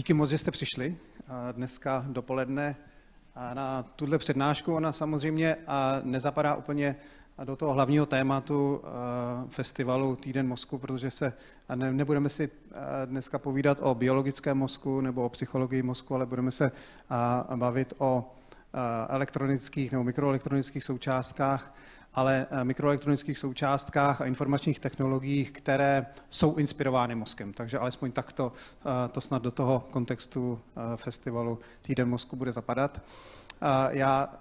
Díky moc, že jste přišli dneska dopoledne na tuhle přednášku. Ona samozřejmě nezapadá úplně do toho hlavního tématu festivalu Týden mozku, protože se ne, nebudeme si dneska povídat o biologickém mozku nebo o psychologii mozku, ale budeme se bavit o elektronických nebo mikroelektronických součástkách ale eh, mikroelektronických součástkách a informačních technologiích, které jsou inspirovány mozkem. Takže alespoň takto eh, to snad do toho kontextu eh, festivalu Týden mozku bude zapadat. Já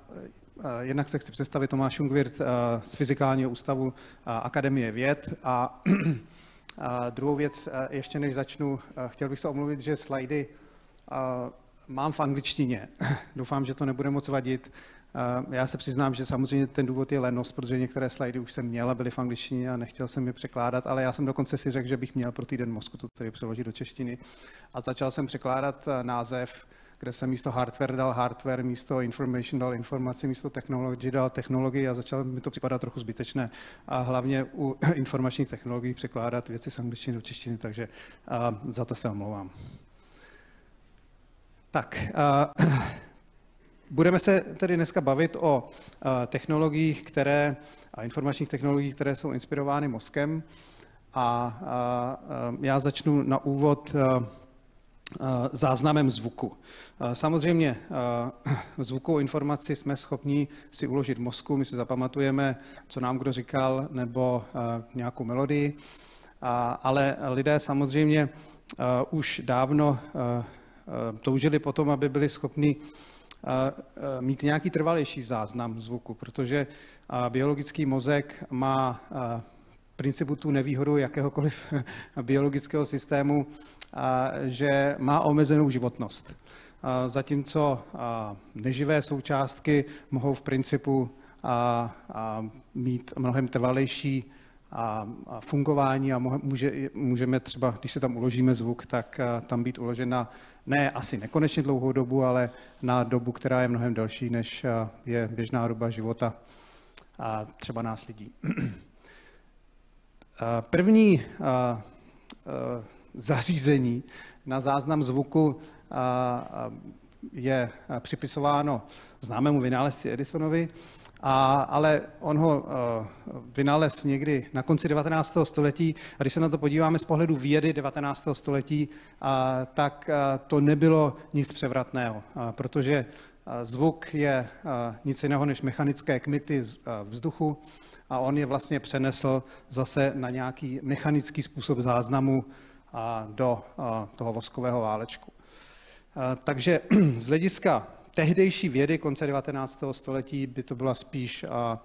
jednak se chci představit Tomáš Jungwirth z Fyzikálního ústavu Akademie věd a, a druhou věc, ještě než začnu, chtěl bych se omluvit, že slajdy mám v angličtině. Doufám, že to nebude moc vadit. Já se přiznám, že samozřejmě ten důvod je lenost, protože některé slajdy už jsem měl a byly v angličtině a nechtěl jsem je překládat, ale já jsem dokonce si řekl, že bych měl pro týden mozku to tady přeložit do češtiny. A začal jsem překládat eh, název, kde jsem místo hardware dal hardware, místo information dal informaci, místo technology dal technologii a začalo mi to připadat trochu zbytečné. A hlavně u informačních technologií překládat věci z angličtiny do češtiny, takže za to se omlouvám. Tak, uh, Budeme se tedy dneska bavit o eh, technologiích, které, a informačních technologiích, které jsou inspirovány mozkem. A, eh, já začnu na úvod eh, záznamem zvuku. Samozřejmě zvukovou informaci jsme schopni si uložit v mozku, my si zapamatujeme, co nám kdo říkal, nebo nějakou melodii, ale lidé samozřejmě už dávno toužili potom, aby byli schopni mít nějaký trvalější záznam zvuku, protože biologický mozek má principu tu nevýhodu jakéhokoliv biologického systému, že má omezenou životnost. Zatímco neživé součástky mohou v principu mít mnohem trvalejší fungování a může, můžeme třeba, když se tam uložíme zvuk, tak tam být uložena ne asi nekonečně dlouhou dobu, ale na dobu, která je mnohem delší, než eh, je běžná doba života a třeba nás lidí. Eh, první eh, zařízení na záznam zvuku je připisováno známému vynálezci Edisonovi, a, ale on ho uh, vynalez někdy na konci 19. století. A když se na to podíváme z pohledu vědy 19. století, uh, tak uh, to nebylo nic převratného, uh, protože uh, zvuk je uh, nic jiného než mechanické kmity z, uh, vzduchu a on je vlastně přenesl zase na nějaký mechanický způsob záznamu uh, do uh, toho voskového válečku. Uh, takže z hlediska tehdejší vědy konce 19. století by to byla spíš a, a,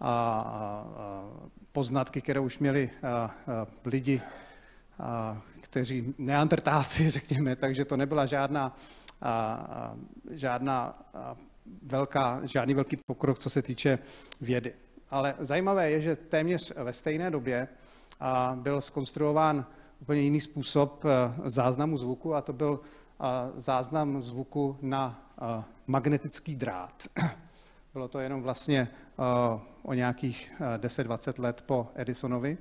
a poznatky, které už měli a, a lidi, a, kteří neandertáci, řekněme, takže to nebyla žádná, a, a, žádná a velká, žádný velký pokrok, co se týče vědy. Ale zajímavé je, že téměř ve stejné době a, byl skonstruován úplně jiný způsob záznamu zvuku a to byl záznam zvuku na magnetický drát. Bylo to jenom vlastně o nějakých 10-20 let po Edisonovi.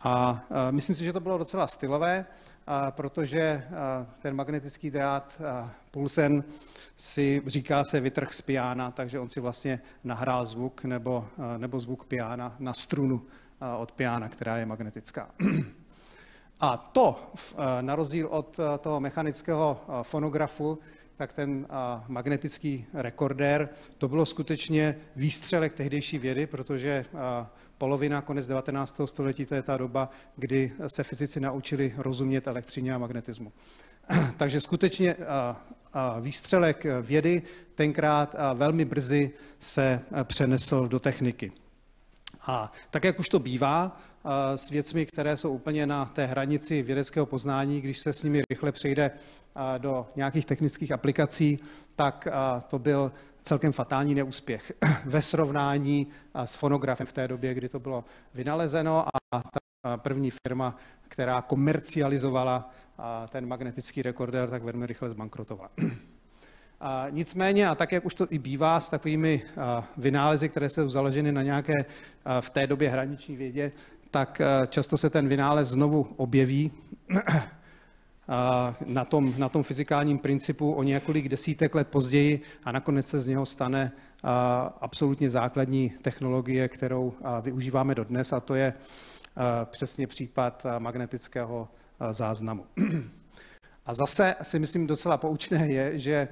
A myslím si, že to bylo docela stylové, protože ten magnetický drát Pulsen si říká se vytrh z piana, takže on si vlastně nahrál zvuk nebo, nebo zvuk piana na strunu od piana, která je magnetická. A to, na rozdíl od toho mechanického fonografu, tak ten magnetický rekordér, to bylo skutečně výstřelek tehdejší vědy, protože polovina, konec 19. století, to je ta doba, kdy se fyzici naučili rozumět elektřině a magnetismu. Takže skutečně výstřelek vědy tenkrát velmi brzy se přenesl do techniky. A tak, jak už to bývá, s věcmi, které jsou úplně na té hranici vědeckého poznání, když se s nimi rychle přejde do nějakých technických aplikací, tak to byl celkem fatální neúspěch ve srovnání s fonografem v té době, kdy to bylo vynalezeno a ta první firma, která komercializovala ten magnetický rekordér, tak velmi rychle zbankrotovala. A nicméně, a tak jak už to i bývá s takovými vynálezy, které jsou založeny na nějaké v té době hraniční vědě, tak často se ten vynález znovu objeví na tom, na tom fyzikálním principu o několik desítek let později a nakonec se z něho stane absolutně základní technologie, kterou využíváme dodnes a to je přesně případ magnetického záznamu. A zase si myslím docela poučné je, že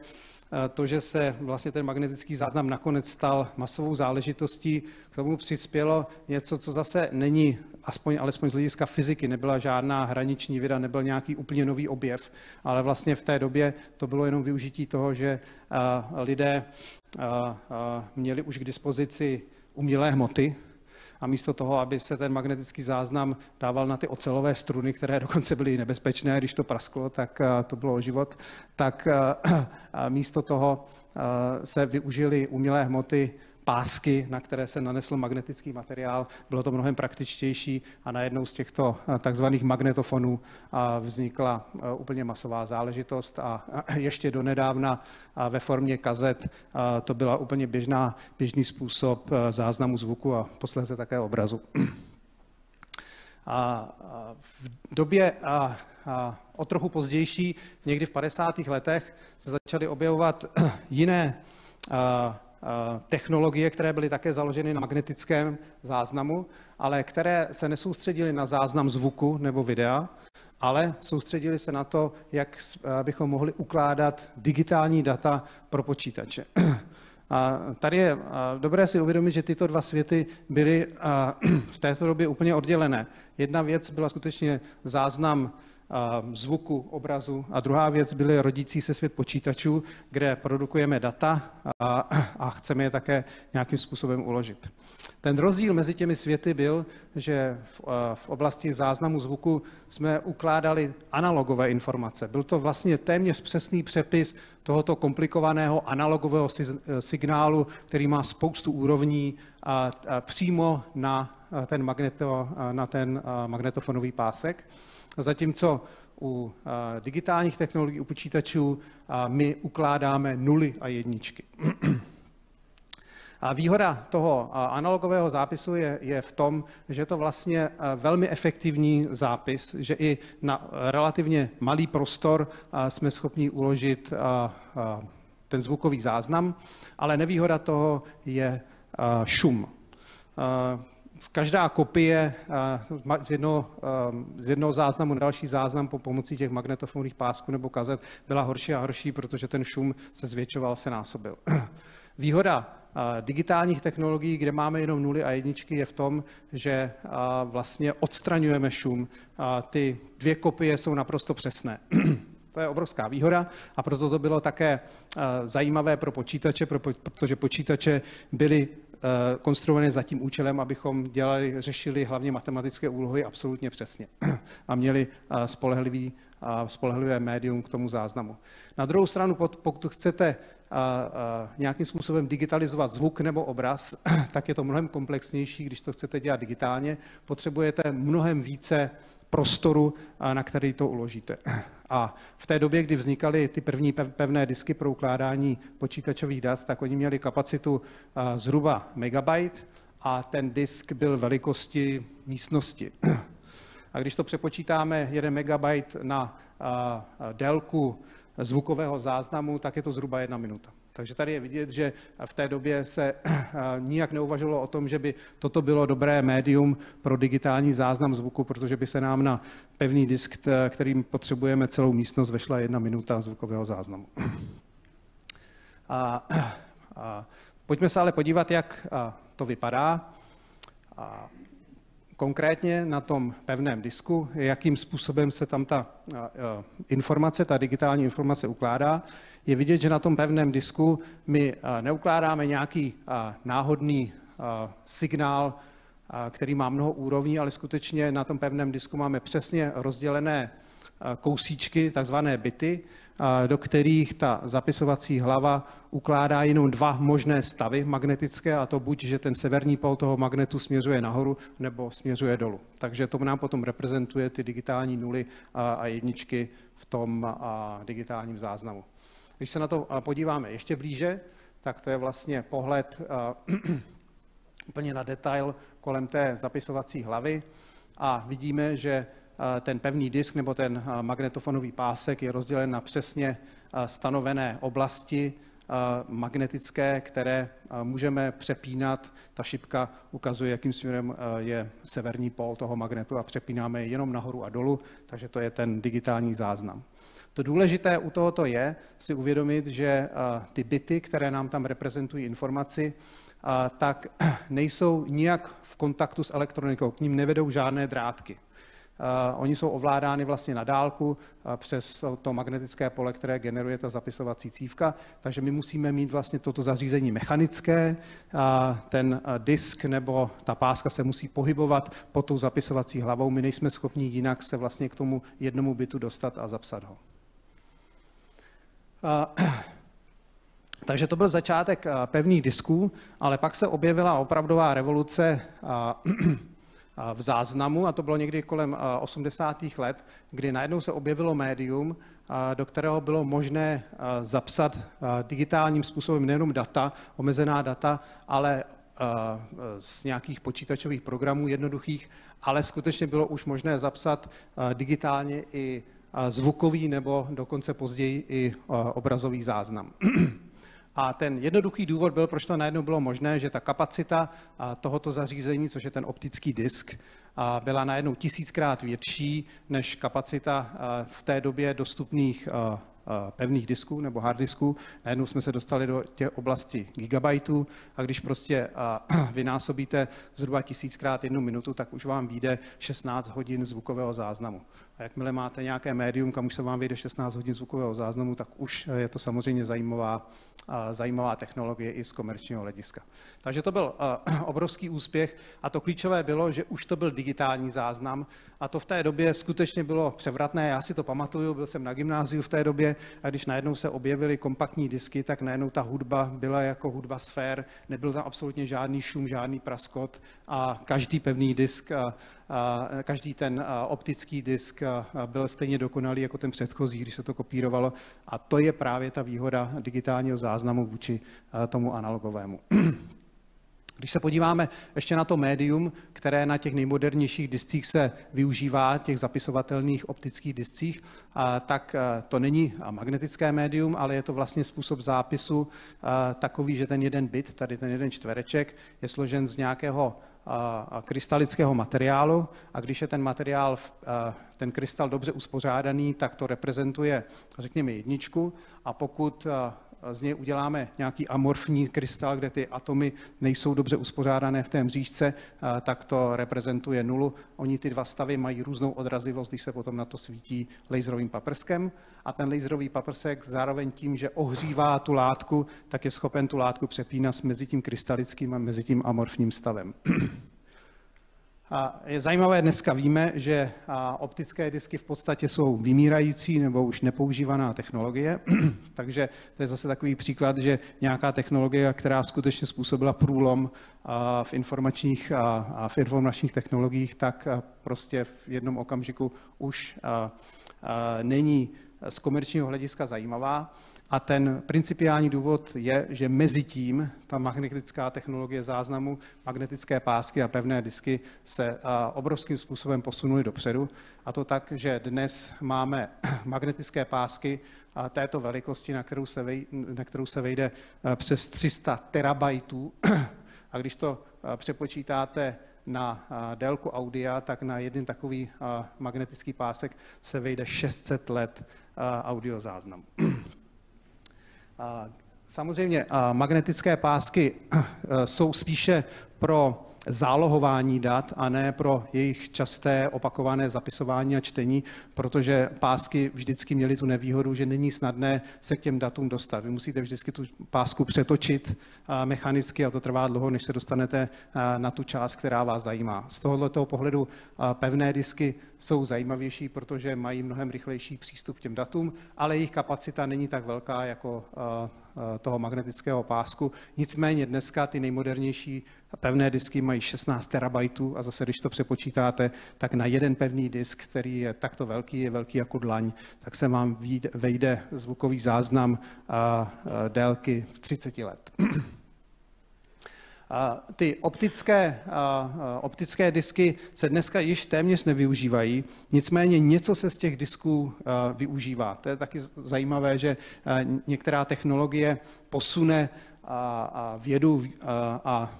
to, že se vlastně ten magnetický záznam nakonec stal masovou záležitostí, k tomu přispělo něco, co zase není, aspoň, alespoň z hlediska fyziky, nebyla žádná hraniční věda, nebyl nějaký úplně nový objev, ale vlastně v té době to bylo jenom využití toho, že lidé měli už k dispozici umělé hmoty, a místo toho, aby se ten magnetický záznam dával na ty ocelové struny, které dokonce byly nebezpečné, když to prasklo, tak eh, to bylo o život, tak eh, místo toho eh, se využily umělé hmoty pásky, na které se nanesl magnetický materiál. Bylo to mnohem praktičtější a najednou z těchto eh, takzvaných magnetofonů eh, vznikla eh, úplně masová záležitost a ještě donedávna ve formě kazet to byla úplně běžná, běžný způsob záznamu zvuku a posléze také obrazu. A v době a, a o trochu pozdější, někdy v 50. letech, se začaly objevovat jiné a, technologie, které byly také založeny na magnetickém záznamu, ale které se nesoustředily na záznam zvuku nebo videa, ale soustředili se na to, jak eh, bychom mohli ukládat digitální data pro počítače. A tady je eh, dobré si uvědomit, že tyto dva světy byly v této době úplně oddělené. Jedna věc byla skutečně záznam zvuku, obrazu. A druhá věc byly rodící se svět počítačů, kde produkujeme data a, a chceme je také nějakým způsobem uložit. Ten rozdíl mezi těmi světy byl, že v, v oblasti záznamu zvuku jsme ukládali analogové informace. Byl to vlastně téměř přesný přepis tohoto komplikovaného analogového signálu, který má spoustu úrovní a, a přímo na ten, magneto, na ten magnetofonový pásek. Zatímco u digitálních technologií, u počítačů, my ukládáme nuly a jedničky. A výhoda toho analogového zápisu je, je v tom, že je to vlastně velmi efektivní zápis, že i na relativně malý prostor jsme schopni uložit ten zvukový záznam, ale nevýhoda toho je šum každá kopie z jednoho, z jednoho záznamu na další záznam po pomocí těch magnetofonových pásků nebo kazet byla horší a horší, protože ten šum se zvětšoval, se násobil. Výhoda digitálních technologií, kde máme jenom nuly a jedničky, je v tom, že vlastně odstraňujeme šum. Ty dvě kopie jsou naprosto přesné. To je obrovská výhoda a proto to bylo také zajímavé pro počítače, protože počítače byly konstruované za tím účelem, abychom dělali, řešili hlavně matematické úlohy absolutně přesně a měli eh, spolehlivý, spolehlivé médium k tomu záznamu. Na druhou stranu, pokud chcete eh, nějakým způsobem digitalizovat zvuk nebo obraz, tak je to mnohem komplexnější, když to chcete dělat digitálně. Potřebujete mnohem více prostoru, na který to uložíte. A v té době, kdy vznikaly ty první pevné disky pro ukládání počítačových dat, tak oni měli kapacitu zhruba megabyte a ten disk byl velikosti místnosti. A když to přepočítáme 1 megabyte na délku zvukového záznamu, tak je to zhruba jedna minuta. Takže tady je vidět, že v té době se nijak neuvažovalo o tom, že by toto bylo dobré médium pro digitální záznam zvuku, protože by se nám na pevný disk, kterým potřebujeme celou místnost, vešla jedna minuta zvukového záznamu. A, a pojďme se ale podívat, jak to vypadá. A konkrétně na tom pevném disku, jakým způsobem se tam ta informace, ta digitální informace ukládá je vidět, že na tom pevném disku my neukládáme nějaký náhodný signál, který má mnoho úrovní, ale skutečně na tom pevném disku máme přesně rozdělené kousíčky, takzvané byty, do kterých ta zapisovací hlava ukládá jenom dva možné stavy magnetické, a to buď, že ten severní pol toho magnetu směřuje nahoru, nebo směřuje dolů. Takže to nám potom reprezentuje ty digitální nuly a jedničky v tom digitálním záznamu. Když se na to podíváme ještě blíže, tak to je vlastně pohled úplně na detail kolem té zapisovací hlavy a vidíme, že ten pevný disk nebo ten magnetofonový pásek je rozdělen na přesně stanovené oblasti magnetické, které můžeme přepínat. Ta šipka ukazuje, jakým směrem je severní pol toho magnetu a přepínáme je jenom nahoru a dolů, takže to je ten digitální záznam. To důležité u tohoto je si uvědomit, že ty bity, které nám tam reprezentují informaci, tak nejsou nijak v kontaktu s elektronikou, k ním nevedou žádné drátky. Oni jsou ovládány vlastně na dálku přes to magnetické pole, které generuje ta zapisovací cívka, takže my musíme mít vlastně toto zařízení mechanické, ten disk nebo ta páska se musí pohybovat pod tou zapisovací hlavou, my nejsme schopni jinak se vlastně k tomu jednomu bitu dostat a zapsat ho. Takže to byl začátek pevných disků, ale pak se objevila opravdová revoluce v záznamu, a to bylo někdy kolem 80. let, kdy najednou se objevilo médium, do kterého bylo možné zapsat digitálním způsobem nejenom data, omezená data, ale z nějakých počítačových programů jednoduchých, ale skutečně bylo už možné zapsat digitálně i zvukový nebo dokonce později i obrazový záznam. A ten jednoduchý důvod byl, proč to najednou bylo možné, že ta kapacita tohoto zařízení, což je ten optický disk, byla najednou tisíckrát větší než kapacita v té době dostupných pevných disků nebo hard disků. Najednou jsme se dostali do těch oblasti gigabajtů a když prostě vynásobíte zhruba tisíckrát jednu minutu, tak už vám vyjde 16 hodin zvukového záznamu. A jakmile máte nějaké médium, kam už se vám vyjde 16 hodin zvukového záznamu, tak už je to samozřejmě zajímavá, zajímavá technologie i z komerčního hlediska. Takže to byl obrovský úspěch a to klíčové bylo, že už to byl digitální záznam a to v té době skutečně bylo převratné. Já si to pamatuju, byl jsem na gymnáziu v té době a když najednou se objevily kompaktní disky, tak najednou ta hudba byla jako hudba sfér, nebyl tam absolutně žádný šum, žádný praskot a každý pevný disk a, a každý ten optický disk byl stejně dokonalý jako ten předchozí, když se to kopírovalo. A to je právě ta výhoda digitálního záznamu vůči tomu analogovému. Když se podíváme ještě na to médium, které na těch nejmodernějších discích se využívá, těch zapisovatelných optických discích, tak to není magnetické médium, ale je to vlastně způsob zápisu takový, že ten jeden bit, tady ten jeden čtvereček, je složen z nějakého krystalického materiálu a když je ten materiál, ten krystal dobře uspořádaný, tak to reprezentuje, řekněme, jedničku a pokud z něj uděláme nějaký amorfní krystal, kde ty atomy nejsou dobře uspořádané v té mřížce, tak to reprezentuje nulu. Oni ty dva stavy mají různou odrazivost, když se potom na to svítí laserovým paprskem. A ten laserový paprsek zároveň tím, že ohřívá tu látku, tak je schopen tu látku přepínat mezi tím krystalickým a mezi tím amorfním stavem. Je zajímavé, dneska víme, že optické disky v podstatě jsou vymírající nebo už nepoužívaná technologie, takže to je zase takový příklad, že nějaká technologie, která skutečně způsobila průlom v informačních, a v informačních technologiích, tak prostě v jednom okamžiku už není z komerčního hlediska zajímavá. A ten principiální důvod je, že mezi tím ta magnetická technologie záznamu, magnetické pásky a pevné disky se obrovským způsobem posunuly dopředu. A to tak, že dnes máme magnetické pásky této velikosti, na kterou se vejde, na kterou se vejde přes 300 terabajtů. A když to přepočítáte na délku audia, tak na jeden takový magnetický pásek se vejde 600 let audiozáznamu. Samozřejmě magnetické pásky jsou spíše pro zálohování dat a ne pro jejich časté opakované zapisování a čtení, protože pásky vždycky měly tu nevýhodu, že není snadné se k těm datům dostat. Vy musíte vždycky tu pásku přetočit mechanicky a to trvá dlouho, než se dostanete na tu část, která vás zajímá. Z tohoto pohledu pevné disky jsou zajímavější, protože mají mnohem rychlejší přístup k těm datům, ale jejich kapacita není tak velká jako toho magnetického pásku. Nicméně dneska ty nejmodernější pevné disky mají 16 terabajtů a zase, když to přepočítáte, tak na jeden pevný disk, který je takto velký, je velký jako dlaň, tak se vám vejde zvukový záznam a délky 30 let. Ty optické, optické disky se dneska již téměř nevyužívají, nicméně něco se z těch disků využívá. To je taky zajímavé, že některá technologie posune a, vědu a, a, a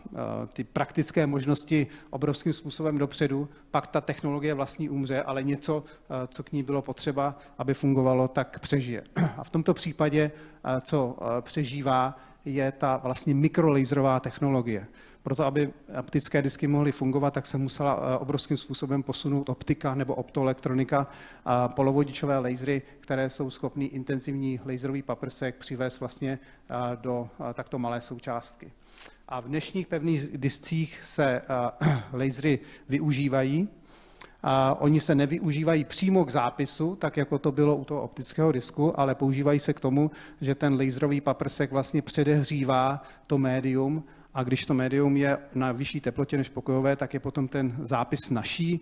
ty praktické možnosti obrovským způsobem dopředu, pak ta technologie vlastní umře, ale něco, co k ní bylo potřeba, aby fungovalo, tak přežije. A v tomto případě, co přežívá, je ta vlastně mikrolaserová technologie. Proto, aby optické disky mohly fungovat, tak se musela eh, obrovským způsobem posunout optika nebo optoelektronika a polovodičové lasery, které jsou schopný intenzivní laserový paprsek přivést vlastně eh, do eh, takto malé součástky. A v dnešních pevných discích se lasery využívají. A oni se nevyužívají přímo k zápisu, tak jako to bylo u toho optického disku, ale používají se k tomu, že ten laserový paprsek vlastně předehřívá to médium a když to médium je na vyšší teplotě než pokojové, tak je potom ten zápis naší.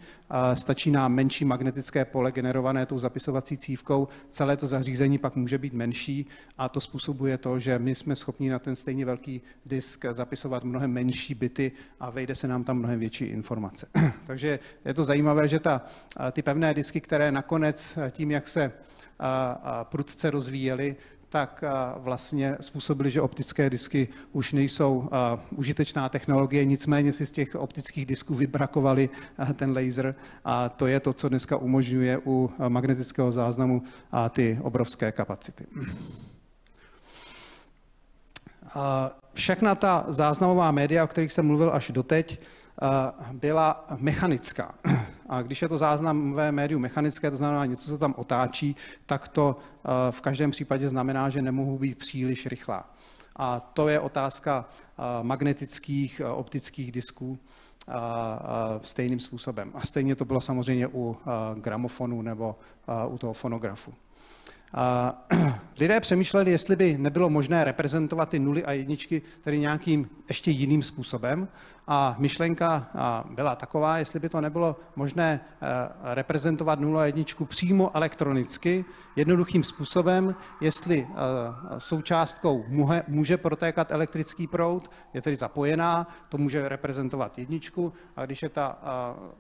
Stačí nám menší magnetické pole generované tou zapisovací cívkou. Celé to zařízení pak může být menší a to způsobuje to, že my jsme schopni na ten stejně velký disk zapisovat mnohem menší byty a vejde se nám tam mnohem větší informace. Takže je to zajímavé, že ta, ty pevné disky, které nakonec tím, jak se prudce rozvíjely, tak vlastně způsobili, že optické disky už nejsou užitečná technologie, nicméně si z těch optických disků vybrakovali ten laser a to je to, co dneska umožňuje u magnetického záznamu a ty obrovské kapacity. Všechna ta záznamová média, o kterých jsem mluvil až doteď, byla mechanická. A když je to záznamové médium mechanické, to znamená něco se tam otáčí, tak to v každém případě znamená, že nemohou být příliš rychlá. A to je otázka magnetických optických disků stejným způsobem. A stejně to bylo samozřejmě u gramofonu nebo u toho fonografu. Lidé přemýšleli, jestli by nebylo možné reprezentovat ty nuly a jedničky tedy nějakým ještě jiným způsobem. A myšlenka byla taková, jestli by to nebylo možné eh, reprezentovat nulu a jedničku přímo elektronicky, jednoduchým způsobem, jestli eh, součástkou může protékat elektrický proud, je tedy zapojená, to může reprezentovat jedničku, a když je ta eh,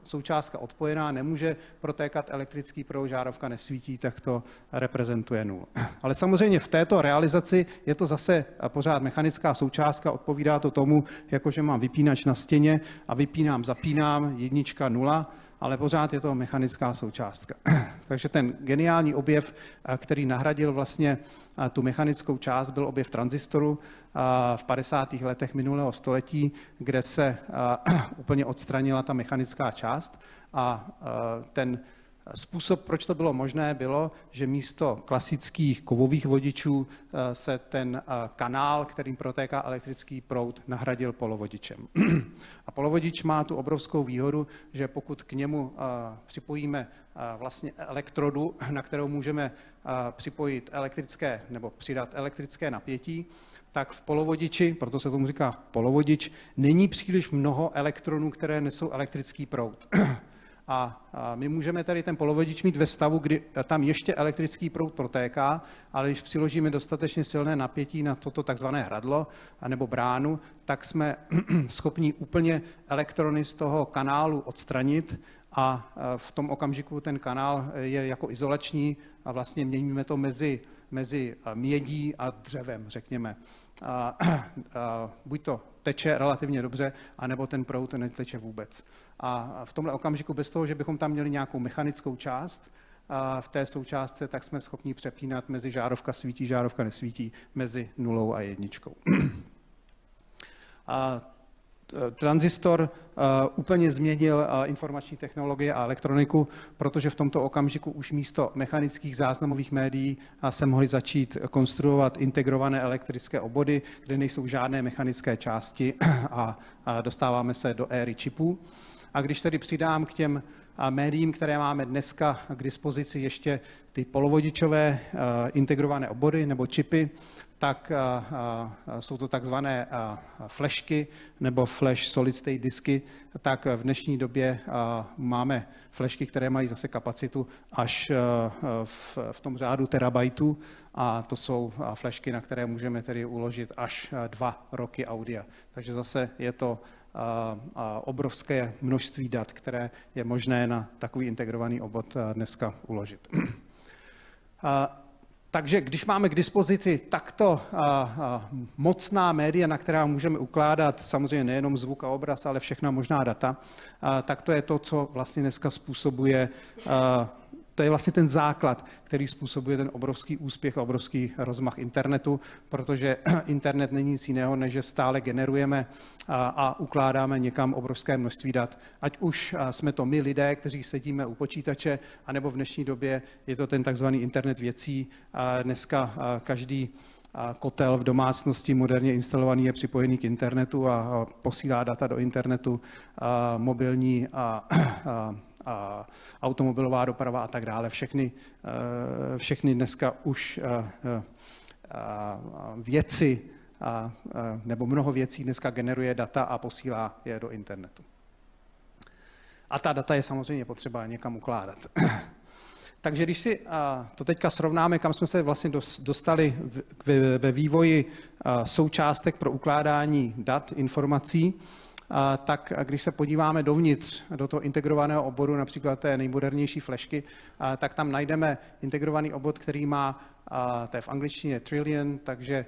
součástka odpojená, nemůže protékat elektrický proud, žárovka nesvítí, tak to reprezentuje nulu. Ale samozřejmě v této realizaci je to zase pořád mechanická součástka, odpovídá to tomu, jakože mám vypínač na stěně a vypínám, zapínám, jednička, nula, ale pořád je to mechanická součástka. Takže ten geniální objev, eh, který nahradil vlastně eh, tu mechanickou část, byl objev transistoru eh, v 50. letech minulého století, kde se úplně odstranila ta mechanická část a ten Způsob, proč to bylo možné, bylo, že místo klasických kovových vodičů eh, se ten eh, kanál, kterým protéká elektrický proud, nahradil polovodičem. A polovodič má tu obrovskou výhodu, že pokud k němu eh, připojíme vlastně elektrodu, na kterou můžeme připojit elektrické nebo přidat elektrické napětí, tak v polovodiči, proto se tomu říká polovodič, není příliš mnoho elektronů, které nesou elektrický proud. A my můžeme tady ten polovodič mít ve stavu, kdy tam ještě elektrický proud protéká, ale když přiložíme dostatečně silné napětí na toto takzvané hradlo nebo bránu, tak jsme schopni úplně elektrony z toho kanálu odstranit a v tom okamžiku ten kanál je jako izolační a vlastně měníme to mezi, mezi mědí a dřevem, řekněme. A, a, buď to teče relativně dobře, anebo ten proud neteče vůbec. A v tomhle okamžiku bez toho, že bychom tam měli nějakou mechanickou část, a v té součástce, tak jsme schopni přepínat mezi žárovka svítí, žárovka nesvítí, mezi nulou a jedničkou. A Transistor e, úplně změnil e, informační technologie a elektroniku, protože v tomto okamžiku už místo mechanických záznamových médií se mohly začít konstruovat integrované elektrické obody, kde nejsou žádné mechanické části a dostáváme se do éry čipů. A když tedy přidám k těm médiím, které máme dneska k dispozici ještě ty polovodičové integrované obory nebo čipy, tak jsou to takzvané flashky nebo flash solid state disky, tak v dnešní době máme flashky, které mají zase kapacitu až v, v tom řádu terabajtů a to jsou flashky, na které můžeme tedy uložit až dva roky audia. Takže zase je to obrovské množství dat, které je možné na takový integrovaný obvod dneska uložit. Takže když máme k dispozici takto mocná média, na která můžeme ukládat samozřejmě nejenom zvuk a obraz, ale všechna možná data, tak to je to, co vlastně dneska způsobuje to je vlastně ten základ, který způsobuje ten obrovský úspěch a obrovský rozmach internetu, protože internet není nic jiného, než že stále generujeme a, a ukládáme někam obrovské množství dat. Ať už jsme to my lidé, kteří sedíme u počítače, anebo v dnešní době je to ten takzvaný internet věcí. A dneska každý kotel v domácnosti moderně instalovaný je připojený k internetu a posílá data do internetu, mobilní a, a a automobilová doprava a tak dále. Všechny, eh, všechny dneska už eh, eh, věci nebo mnoho věcí dneska generuje data a posílá je do internetu. A ta data je samozřejmě potřeba někam ukládat. Takže když si to teďka srovnáme, kam jsme se vlastně dostali ve vývoji součástek pro ukládání dat, informací, tak když se podíváme dovnitř do toho integrovaného oboru, například té nejmodernější flešky, tak tam najdeme integrovaný obvod, který má, to je v angličtině trillion, takže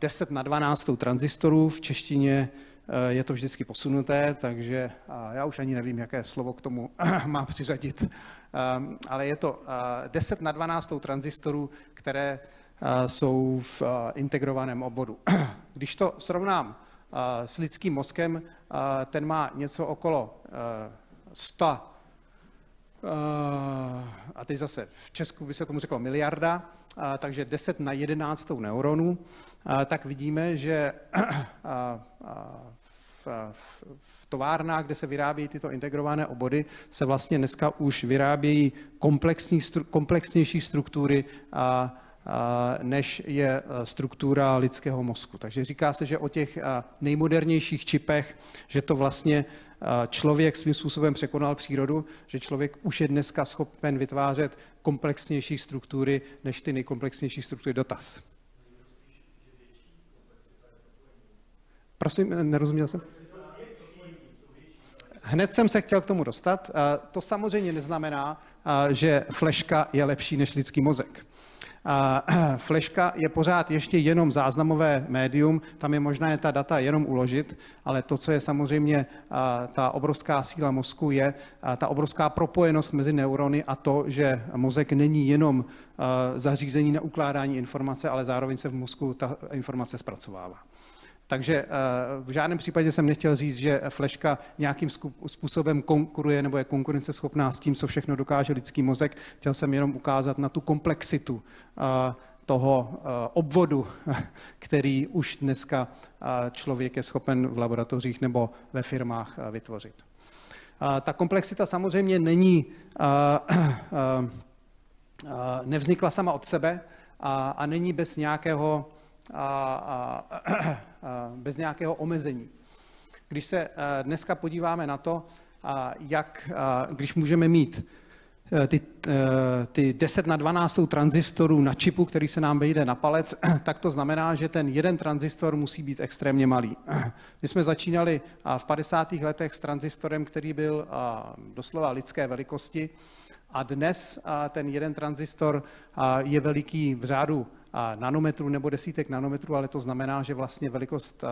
10 na 12 tranzistorů, v češtině e, je to vždycky posunuté, takže já už ani nevím, jaké slovo k tomu má přiřadit, ale je to 10 na 12 tranzistorů, které jsou v integrovaném obodu. Když to srovnám s lidským mozkem, ten má něco okolo 100 a teď zase v Česku by se tomu řeklo miliarda, takže 10 na 11 neuronů, tak vidíme, že v továrnách, kde se vyrábějí tyto integrované obody, se vlastně dneska už vyrábějí komplexní, komplexnější struktury a než je e, struktura lidského mozku. Takže říká se, že o těch e, nejmodernějších čipech, že to vlastně e, člověk svým způsobem překonal přírodu, že člověk už je dneska schopen vytvářet komplexnější struktury než ty nejkomplexnější struktury dotaz. Prosím, nerozuměl jsem. Hned jsem se chtěl k tomu dostat. To samozřejmě neznamená, že fleška je lepší než lidský mozek. Fleška je pořád ještě jenom záznamové médium, tam je možné ta data jenom uložit, ale to, co je samozřejmě ta obrovská síla mozku, je ta obrovská propojenost mezi neurony a to, že mozek není jenom zařízení na ukládání informace, ale zároveň se v mozku ta informace zpracovává. Takže eh, v žádném případě jsem nechtěl říct, že fleška nějakým způsobem konkuruje nebo je konkurenceschopná s tím, co všechno dokáže lidský mozek. Chtěl jsem jenom ukázat na tu komplexitu eh, toho eh, obvodu, který už dneska člověk je schopen v laboratořích nebo ve firmách vytvořit. Ta komplexita samozřejmě není, nevznikla sama od sebe a není bez nějakého a, a, a bez nějakého omezení. Když se eh, dneska podíváme na to, jak, když můžeme mít eh, ty, eh, ty 10 na 12 tranzistorů na čipu, který se nám vejde na palec, tak to znamená, že ten jeden tranzistor musí být extrémně malý. My jsme začínali v 50. letech s tranzistorem, který byl doslova lidské velikosti a dnes ten jeden tranzistor je veliký v řádu nanometrů nebo desítek nanometrů, ale to znamená, že vlastně velikost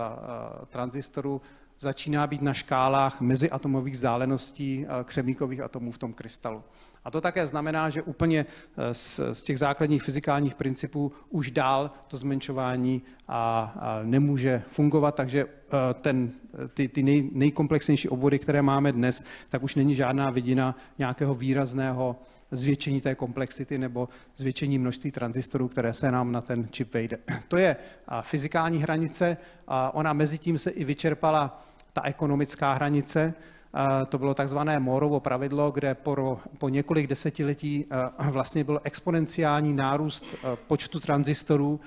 tranzistoru začíná být na škálách meziatomových vzdáleností křemíkových atomů v tom krystalu. A to také znamená, že úplně e, z, těch základních fyzikálních principů už dál to zmenšování a, a nemůže fungovat, takže e, ten, ty, ty nej, nejkomplexnější obvody, které máme dnes, tak už není žádná vidina nějakého výrazného zvětšení té komplexity nebo zvětšení množství tranzistorů, které se nám na ten čip vejde. To je fyzikální hranice a ona mezi tím se i vyčerpala ta ekonomická hranice, To bylo takzvané Morovo pravidlo, kde po, po několik desetiletí vlastně byl exponenciální nárůst počtu tranzistorů,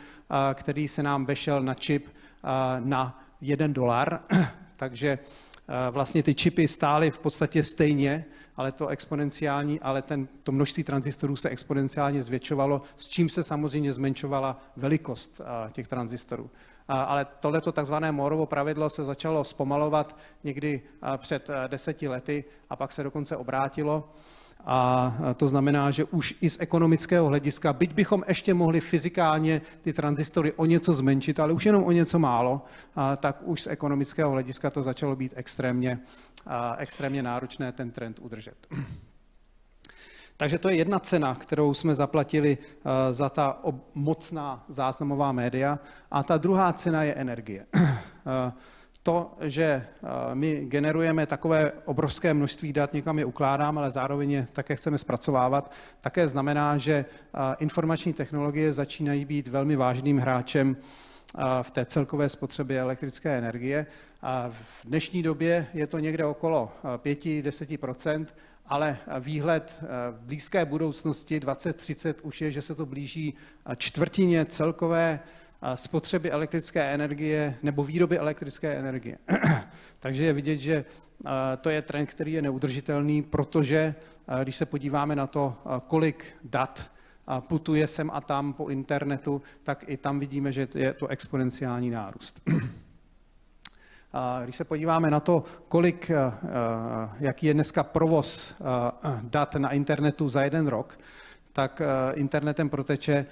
který se nám vešel na čip na jeden dolar. Takže vlastně ty čipy stály v podstatě stejně, ale to exponenciální, ale ten, to množství tranzistorů se exponenciálně zvětšovalo, s čím se samozřejmě zmenšovala velikost těch tranzistorů. Ale tohleto takzvané Morovo pravidlo se začalo zpomalovat někdy před deseti lety a pak se dokonce obrátilo. A to znamená, že už i z ekonomického hlediska, byť bychom ještě mohli fyzikálně ty transistory o něco zmenšit, ale už jenom o něco málo, tak už z ekonomického hlediska to začalo být extrémně, extrémně náročné ten trend udržet. Takže to je jedna cena, kterou jsme zaplatili za ta mocná záznamová média. A ta druhá cena je energie to, že eh, my generujeme takové obrovské množství dat, někam je ukládáme, ale zároveň je také chceme zpracovávat, také znamená, že eh, informační technologie začínají být velmi vážným hráčem eh, v té celkové spotřebě elektrické energie. A v dnešní době je to někde okolo 5-10% ale výhled v blízké budoucnosti 2030 už je, že se to blíží čtvrtině celkové spotřeby elektrické energie nebo výroby elektrické energie. Takže je vidět, že to je trend, který je neudržitelný, protože když se podíváme na to, kolik dat putuje sem a tam po internetu, tak i tam vidíme, že je to exponenciální nárůst. Když se podíváme na to, kolik, jaký je dneska provoz dat na internetu za jeden rok, tak internetem proteče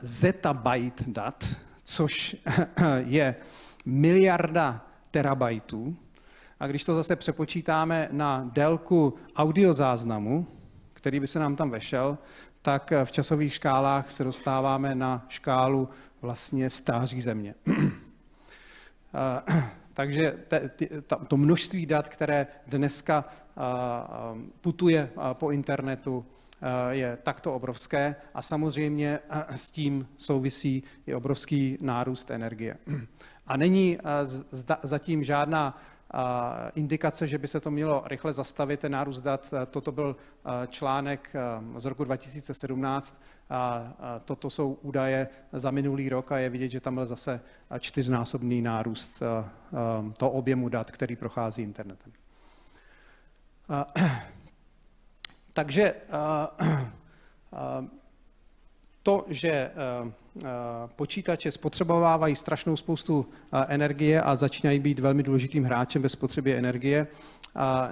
zettabyte dat, což je miliarda terabajtů. A když to zase přepočítáme na délku audiozáznamu, který by se nám tam vešel, tak v časových škálách se dostáváme na škálu vlastně stáří země. Eh, takže to množství dat, které dneska eh, putuje po internetu, Eh, je takto obrovské a samozřejmě eh, s tím souvisí i obrovský nárůst energie. A není eh, zatím žádná indikace, že by se to mělo rychle zastavit, ten nárůst dat. Toto byl článek z roku 2017 a toto jsou údaje za minulý rok a je vidět, že tam byl zase čtyřnásobný nárůst toho objemu dat, který prochází internetem. Takže eh, eh, to, že eh, počítače spotřebovávají strašnou spoustu energie a začínají být velmi důležitým hráčem ve spotřebě energie,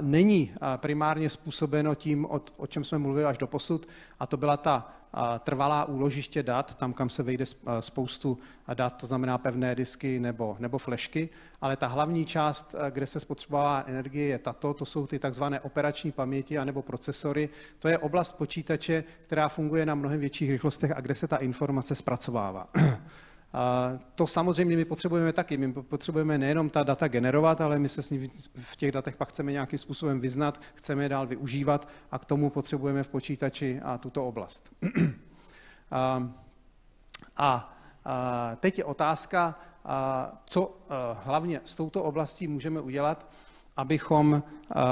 není primárně způsobeno tím, o čem jsme mluvili až do posud, a to byla ta trvalá úložiště dat, tam, kam se vejde spoustu dat, to znamená pevné disky nebo, nebo flešky, ale ta hlavní část, kde se spotřebová energie, je tato, to jsou ty takzvané operační paměti anebo procesory. To je oblast počítače, která funguje na mnohem větších rychlostech a kde se ta informace zpracovává. To samozřejmě my potřebujeme taky. My potřebujeme nejenom ta data generovat, ale my se s ní v těch datech pak chceme nějakým způsobem vyznat, chceme je dál využívat a k tomu potřebujeme v počítači a tuto oblast. A, a teď je otázka, co hlavně s touto oblastí můžeme udělat abychom uh,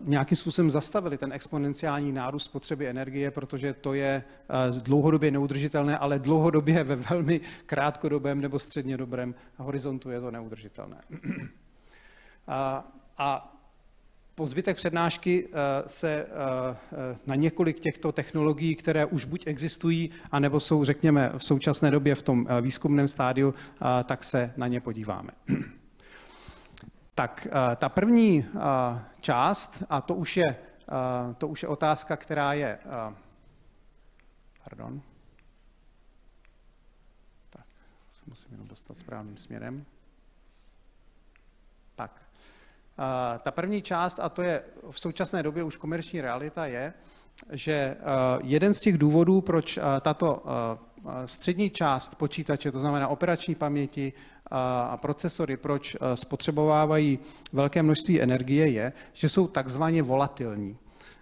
nějakým způsobem zastavili ten exponenciální nárůst spotřeby energie, protože to je uh, dlouhodobě neudržitelné, ale dlouhodobě ve velmi krátkodobém nebo střednědobém horizontu je to neudržitelné. a po zbytek přednášky se na několik těchto technologií, které už buď existují, anebo jsou, řekněme, v současné době v tom výzkumném stádiu, tak se na ně podíváme. Tak eh, ta první eh, část, a to už je, eh, to už je otázka, která je... Pardon. Tak, se musím jenom dostat správným směrem. Tak. Ta první část, a to je v současné době už komerční realita, je, že jeden z těch důvodů, proč tato střední část počítače, to znamená operační paměti, a procesory, proč spotřebovávají velké množství energie, je, že jsou takzvaně volatilní.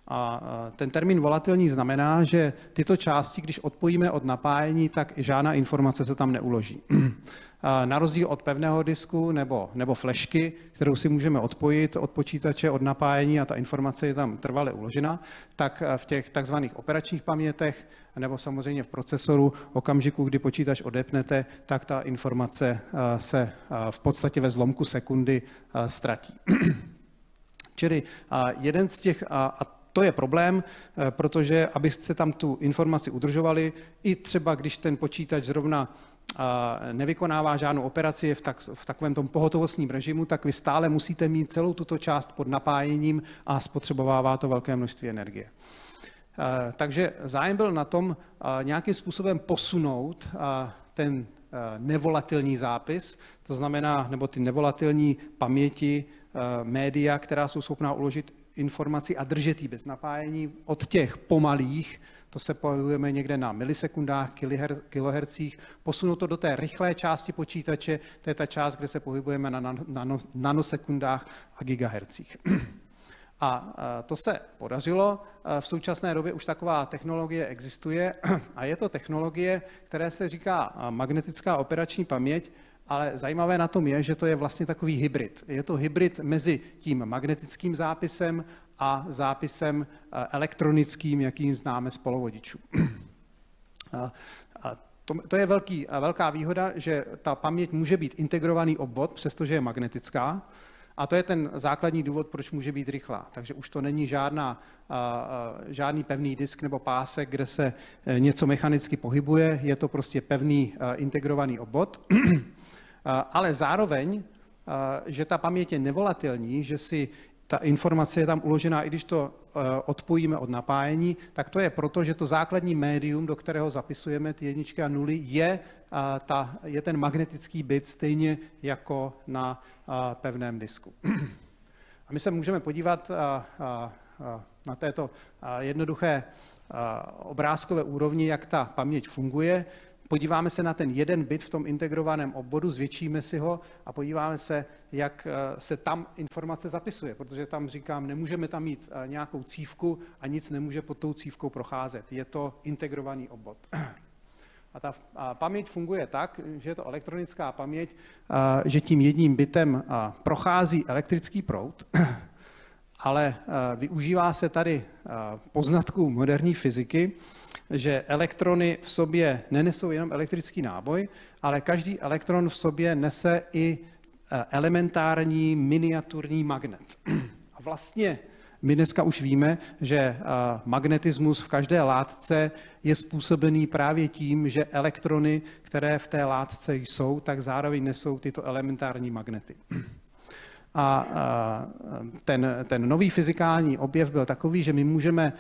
A ten termín volatilní znamená, že tyto části, když odpojíme od napájení, tak žádná informace se tam neuloží. Na rozdíl od pevného disku nebo, nebo flešky, kterou si můžeme odpojit od počítače, od napájení a ta informace je tam trvale uložena, tak v těch takzvaných operačních pamětech nebo samozřejmě v procesoru okamžiku, kdy počítač odepnete, tak ta informace se v podstatě ve zlomku sekundy ztratí. Čili jeden z těch, a to je problém, eh, protože abyste tam tu informaci udržovali, i třeba když ten počítač zrovna nevykonává žádnou operaci v, tak, v takovém tom pohotovostním režimu, tak vy stále musíte mít celou tuto část pod napájením a spotřebovává to velké množství energie. Takže zájem byl na tom nějakým způsobem posunout ten nevolatilní zápis, to znamená, nebo ty nevolatilní paměti, média, která jsou schopná uložit informaci a držet ji bez napájení od těch pomalých, to se pohybujeme někde na milisekundách, kilohercích, posunout to do té rychlé části počítače, to je ta část, kde se pohybujeme na nanosekundách a gigahercích. A to se podařilo. V současné době už taková technologie existuje a je to technologie, které se říká magnetická operační paměť, ale zajímavé na tom je, že to je vlastně takový hybrid. Je to hybrid mezi tím magnetickým zápisem a zápisem eh, elektronickým, jakým známe z polovodičů. To, to je velký, velká výhoda, že ta paměť může být integrovaný obvod, přestože je magnetická, a to je ten základní důvod, proč může být rychlá. Takže už to není žádná, žádný pevný disk nebo pásek, kde se eh, něco mechanicky pohybuje, je to prostě pevný eh, integrovaný obvod. ale zároveň, že ta paměť je nevolatilní, že si ta informace je tam uložená, i když to odpojíme od napájení, tak to je proto, že to základní médium, do kterého zapisujeme ty jedničky a nuly, je, ta, je ten magnetický bit stejně jako na pevném disku. A my se můžeme podívat na této jednoduché obrázkové úrovni, jak ta paměť funguje podíváme se na ten jeden bit v tom integrovaném obvodu, zvětšíme si ho a podíváme se, jak eh, se tam informace zapisuje, protože tam říkám, nemůžeme tam mít eh, nějakou cívku a nic nemůže pod tou cívkou procházet. Je to integrovaný obvod. A ta paměť funguje tak, že je to elektronická paměť, eh, že tím jedním bitem prochází elektrický proud, ale využívá se tady poznatků moderní fyziky, že elektrony v sobě nenesou jenom elektrický náboj, ale každý elektron v sobě nese i eh, elementární miniaturní magnet. A vlastně my dneska už víme, že eh, magnetismus v každé látce je způsobený právě tím, že elektrony, které v té látce jsou, tak zároveň nesou tyto elementární magnety. A ten, ten nový fyzikální objev byl takový, že my můžeme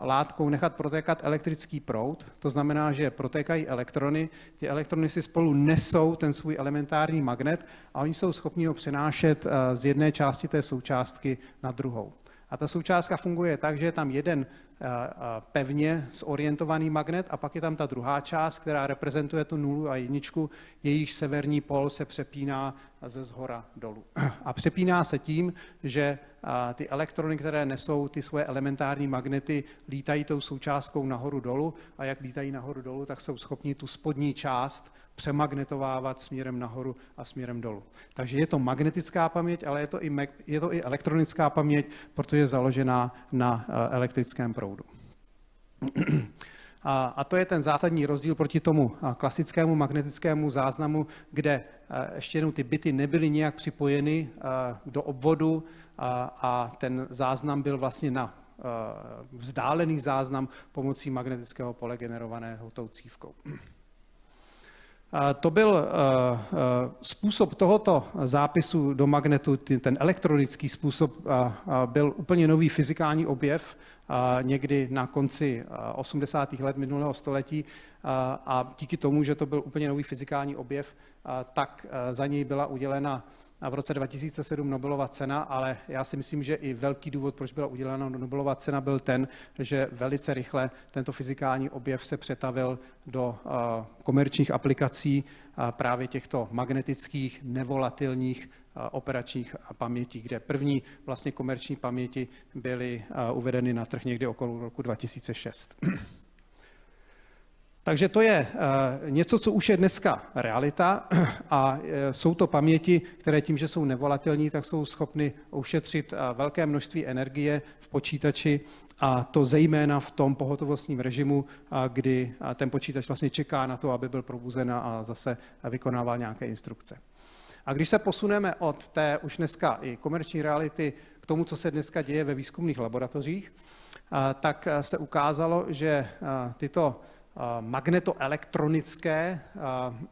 látkou nechat protékat elektrický proud, to znamená, že protékají elektrony, ty elektrony si spolu nesou ten svůj elementární magnet a oni jsou schopni ho přenášet z jedné části té součástky na druhou. A ta součástka funguje tak, že je tam jeden pevně zorientovaný magnet a pak je tam ta druhá část, která reprezentuje tu nulu a jedničku, jejíž severní pol se přepíná ze zhora dolů. A přepíná se tím, že ty elektrony, které nesou ty svoje elementární magnety, lítají tou součástkou nahoru dolů a jak lítají nahoru dolů, tak jsou schopni tu spodní část přemagnetovávat směrem nahoru a směrem dolů. Takže je to magnetická paměť, ale je to i, je to i elektronická paměť, protože je založená na elektrickém proudu. A to je ten zásadní rozdíl proti tomu klasickému magnetickému záznamu, kde ještě jednou ty byty nebyly nějak připojeny do obvodu a ten záznam byl vlastně na vzdálený záznam pomocí magnetického pole generovaného tou cívkou. To byl způsob tohoto zápisu do magnetu, ten elektronický způsob, byl úplně nový fyzikální objev někdy na konci 80. let minulého století a díky tomu, že to byl úplně nový fyzikální objev, tak za něj byla udělena v roce 2007 Nobelova cena, ale já si myslím, že i velký důvod, proč byla udělena Nobelova cena, byl ten, že velice rychle tento fyzikální objev se přetavil do komerčních aplikací právě těchto magnetických nevolatilních operačních pamětí, kde první vlastně komerční paměti byly uvedeny na trh někdy okolo roku 2006. Takže to je eh, něco, co už je dneska realita a eh, jsou to paměti, které tím, že jsou nevolatilní, tak jsou schopny ušetřit eh, velké množství energie v počítači a to zejména v tom pohotovostním režimu, kdy ten počítač vlastně čeká na to, aby byl probuzen a zase vykonával nějaké instrukce. A když se posuneme od té už dneska i komerční reality k tomu, co se dneska děje ve výzkumných laboratořích, tak se ukázalo, že tyto magnetoelektronické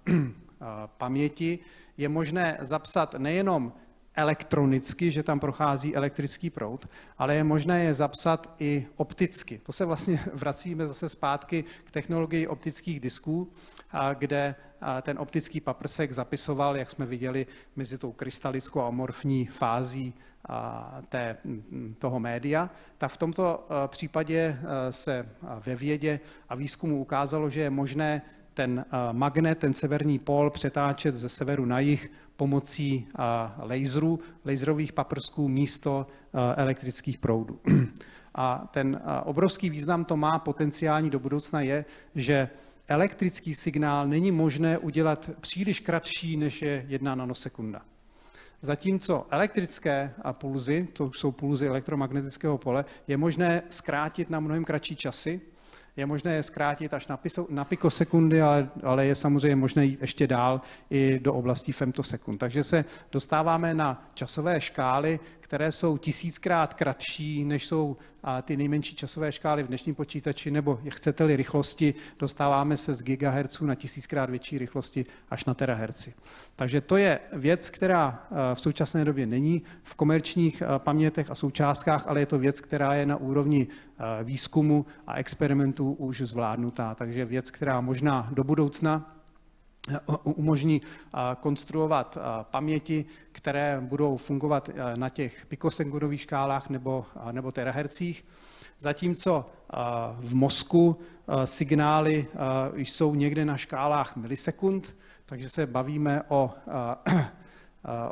paměti je možné zapsat nejenom elektronicky, že tam prochází elektrický proud, ale je možné je zapsat i opticky. To se vlastně vracíme zase zpátky k technologii optických disků, kde ten optický paprsek zapisoval, jak jsme viděli, mezi tou krystalickou a amorfní fází té, toho média, tak v tomto případě se ve vědě a výzkumu ukázalo, že je možné ten magnet, ten severní pól přetáčet ze severu na jih pomocí laserů, laserových paprsků místo elektrických proudů. A ten obrovský význam to má potenciální do budoucna je, že elektrický signál není možné udělat příliš kratší, než je jedna nanosekunda. Zatímco elektrické pulzy, to jsou pulzy elektromagnetického pole, je možné zkrátit na mnohem kratší časy, je možné je zkrátit až na, piso, na pikosekundy, ale, ale je samozřejmě možné jít ještě dál i do oblasti femtosekund. Takže se dostáváme na časové škály, které jsou tisíckrát kratší, než jsou ty nejmenší časové škály v dnešním počítači, nebo chcete-li rychlosti, dostáváme se z gigahertzů na tisíckrát větší rychlosti až na terahertzy. Takže to je věc, která v současné době není v komerčních pamětech a součástkách, ale je to věc, která je na úrovni výzkumu a experimentů už zvládnutá. Takže věc, která možná do budoucna umožní konstruovat paměti, které budou fungovat na těch pikosekundových škálách nebo, nebo terahercích, zatímco v mozku signály jsou někde na škálách milisekund, takže se bavíme o,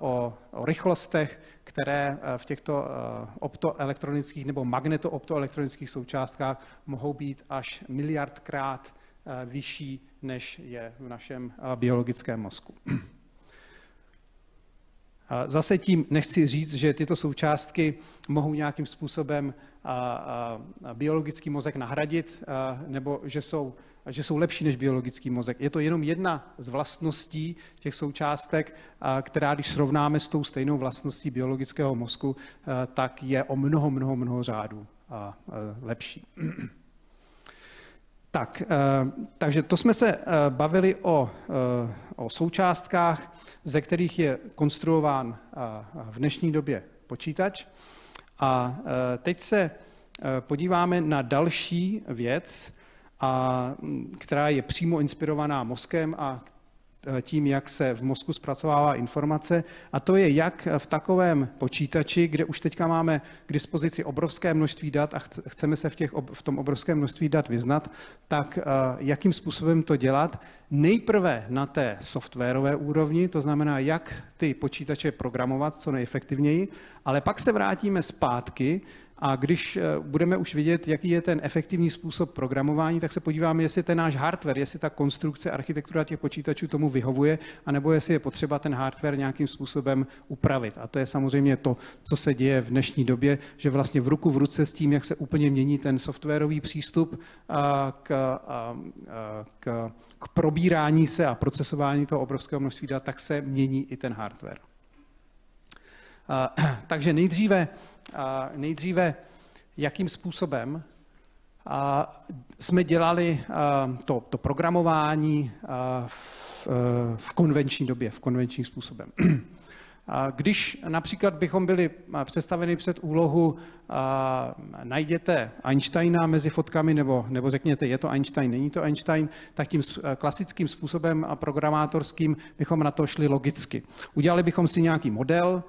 o, o rychlostech, které v těchto optoelektronických nebo magnetooptoelektronických součástkách mohou být až miliardkrát vyšší než je v našem biologickém mozku. Zase tím nechci říct, že tyto součástky mohou nějakým způsobem biologický mozek nahradit, nebo že jsou, že jsou lepší než biologický mozek. Je to jenom jedna z vlastností těch součástek, která když srovnáme s tou stejnou vlastností biologického mozku, tak je o mnoho, mnoho, mnoho řádů lepší. Tak, eh, takže to jsme se eh, bavili o, eh, o součástkách, ze kterých je konstruován v dnešní době počítač. A teď se podíváme na další věc, a, která je přímo inspirovaná mozkem a tím, jak se v mozku zpracovává informace. A to je jak v takovém počítači, kde už teďka máme k dispozici obrovské množství dat a chceme se v, těch, v tom obrovském množství dat vyznat, tak eh, jakým způsobem to dělat. Nejprve na té softwarové úrovni, to znamená, jak ty počítače programovat co nejefektivněji, ale pak se vrátíme zpátky a když eh, budeme už vidět, jaký je ten efektivní způsob programování, tak se podíváme, jestli ten náš hardware, jestli ta konstrukce, architektura těch počítačů tomu vyhovuje, anebo jestli je potřeba ten hardware nějakým způsobem upravit. A to je samozřejmě to, co se děje v dnešní době, že vlastně v ruku v ruce s tím, jak se úplně mění ten softwarový přístup k, k, k probírání se a procesování toho obrovského množství dat, tak se mění i ten hardware. Takže nejdříve nejdříve, jakým způsobem jsme dělali to, to programování v, v konvenční době, v konvenčním způsobem. Když například bychom byli představeni před úlohu, najděte Einsteina mezi fotkami, nebo, nebo řekněte, je to Einstein, není to Einstein, tak tím klasickým způsobem a programátorským bychom na to šli logicky. Udělali bychom si nějaký model,